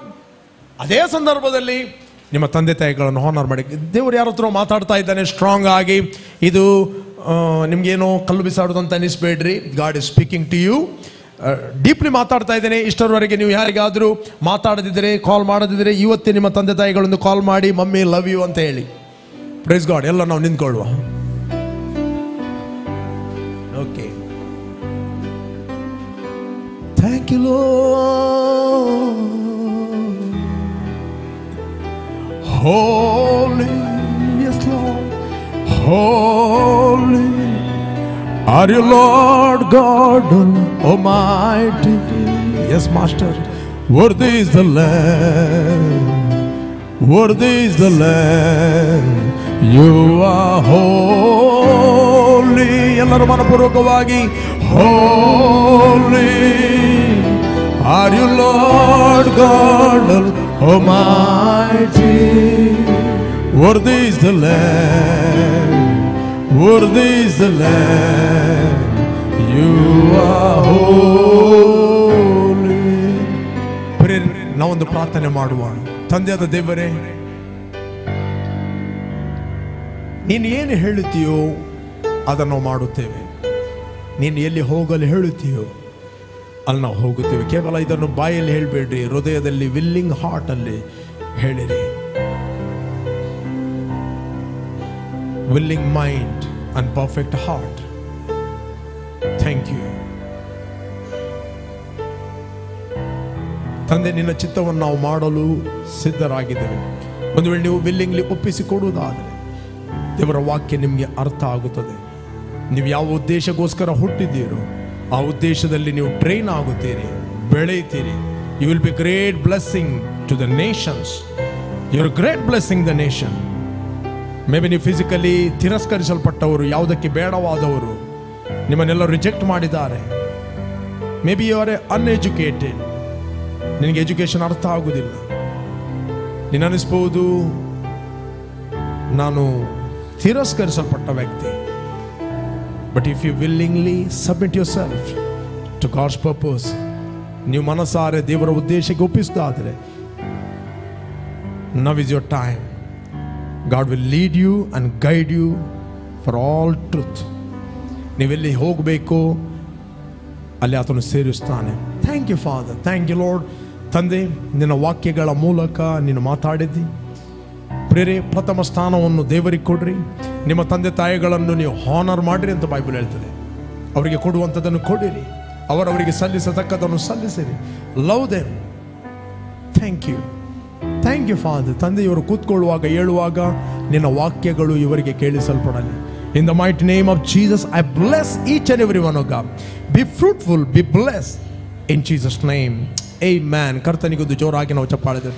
ಅದೇ ಸಂದರ್ಭದಲ್ಲಿ ನಿಮ್ಮ ತಂದೆ ತಾಯಿಗಳನ್ನು ಹಾನರ್ ಮಾಡಿ. ದೇವರು ಯಾರ ಹತ್ರ ಮಾತಾಡ್ತಾ ಇದ್ದಾನೆ ಸ್ಟ್ರಾಂಗ್ ಆಗಿ, ಇದು ನಿಮಗೇನೋ ಕಲ್ಲು ಬಿಸಾಡೋದು ಅಂತ ಅನಿಸ್ಬೇಡ್ರಿ. God is speaking to you deeply ಮಾತಾಡ್ತಾ ಇದ್ದೇನೆ. ಇಷ್ಟರವರೆಗೆ ನೀವು ಯಾರಿಗಾದರೂ ಮಾತಾಡದಿದ್ದರೆ ಕಾಲ್ ಮಾಡದಿದ್ದರೆ ಇವತ್ತೇ ನಿಮ್ಮ ತಂದೆ ತಾಯಿಗಳನ್ನು ಕಾಲ್ ಮಾಡಿ, ಮಮ್ಮಿ ಲವ್ ಯು ಅಂತ ಹೇಳಿ. ಪ್ರೈಸ್ ಗಾಡ್ ಎಲ್ಲ ನಾವು ನಿಂತ್ಕೊಳ್ಳುವ. Okay thank you Lord Holy, yes, Lord. Holy are you, Lord God Almighty. Yes, Master. Worthy is the Lamb. Worthy is the Lamb. You are holy. ಎಲ್ಲರೂ ಮನಪೂರ್ವಕವಾಗಿ holy Are you, Lord God Almighty. Worthy is the Lamb. Worthy is the Lamb. You are holy. ಪ್ರೇರ್ ನಾವೊಂದು ಪ್ರಾರ್ಥನೆ ಮಾಡುವ ತಂದೆಯಾದ ದೇವರೇ ನೀನು ಏನು ಹೇಳುತ್ತೀಯೋ ಅದನ್ನು ಮಾಡುತ್ತೇವೆ ನೀನು ಎಲ್ಲಿ ಹೋಗಲು ಹೇಳುತ್ತೀಯೋ ಅಲ್ಲಿ ನಾವು ಹೋಗುತ್ತೇವೆ. ಕೇವಲ ಇದನ್ನು ಬಾಯಲ್ಲಿ ಹೇಳಬೇಡ್ರಿ. ಹೃದಯದಲ್ಲಿ ವಿಲ್ಲಿಂಗ್ ಹಾರ್ಟ್ ಅಲ್ಲಿ ಹೇಳಿರಿ. Willing mind and perfect heart thank you ತಂದೆ, ನಿನ್ನ ಚಿತ್ತವನ್ನು ನಾವು ಮಾಡಲು ಸಿದ್ಧರಾಗಿದ್ದೇವೆ. ಒಂದು ವೇಳೆ ನೀವು ವಿಲ್ಲಿಂಗ್ಲಿ ಒಪ್ಪಿಸಿಕೊಡುವುದಾದರೆ ದೇವರ ವಾಕ್ಯ ನಿಮಗೆ ಅರ್ಥ ಆಗುತ್ತದೆ. ನೀವು ಯಾವ ಉದ್ದೇಶಗೋಸ್ಕರ ಹುಟ್ಟಿದ್ದೀರೋ ಆ ಉದ್ದೇಶದಲ್ಲಿ ನೀವು ಟ್ರೈನ್ ಆಗುತ್ತೀರಿ, ಬೆಳೆಯುತ್ತೀರಿ. You will be great blessing to the nations your great blessing the nation may be ನೀವು ಫಿಸಿಕಲಿ ತಿರಸ್ಕರಿಸಲ್ಪಟ್ಟವರು, ಯಾವುದಕ್ಕೆ ಬೇಡವಾದವರು, ನಿಮ್ಮನ್ನೆಲ್ಲ ರಿಜೆಕ್ಟ್ ಮಾಡಿದ್ದಾರೆ. May be you are a uneducated ನಿನಗೆ ಎಜುಕೇಶನ್ ಅರ್ಥ ಆಗುವುದಿಲ್ಲ ನೀನು ಅನಿಸ್ಬೋದು ನಾನು ತಿರಸ್ಕರಿಸಲ್ಪಟ್ಟ ವ್ಯಕ್ತಿ. But if you willingly submit yourself to God's purpose ನೀವು ಮನಸಾರೆ ದೇವರ ಉದ್ದೇಶಕ್ಕೆ ಒಪ್ಪಿಸ್ತಾದರೆ now is your time God will lead you and guide you for all truth ನೀವೆಲ್ಲಿ ಹೋಗಬೇಕು, ಅಲ್ಲಿ ಆತನು ಸೇರಿಸ್ತಾನೆ. Thank you father thank you Lord ತಂದೆ, ನಿನ್ನ ವಾಕ್ಯಗಳ ಮೂಲಕ ನೀನು ಮಾತಾಡಿದ್ದಿ. ಪ್ರೇರೆ, ಪ್ರಥಮ ಸ್ಥಾನವನ್ನು ದೇವರಿಗೆ ಕೊಡ್ರಿ. ನಿಮ್ಮ ತಂದೆ ತಾಯಿಗಳನ್ನು ನೀವು ಹಾನರ್ ಮಾಡಿರಿ ಅಂತ ಬೈಬಲ್ ಹೇಳ್ತದೆ. ಅವರಿಗೆ ಕೊಡುವಂಥದ್ದನ್ನು ಕೊಡಿರಿ. ಅವರವರಿಗೆ ಸಲ್ಲಿಸತಕ್ಕದನ್ನು ಸಲ್ಲಿಸಿರಿ. Love them thank you thank you father ತಂದೆಯವರು ಕೂತ್ಕೊಳ್ಳುವಾಗ, ಹೇಳುವಾಗ, ನಿನ್ನ ವಾಕ್ಯಗಳು ಇವರಿಗೆ ಕೇಳಿಸಲ್ಪಡಲಿ. In the mighty name of Jesus I bless each and every one ಒಗ be fruitful be bless in Jesus name amen ಕರ್ತನಿಗೊಂದು ಜೋರಾಗಿ ನಾವು ಚಪ್ಪಾಳಿದೆ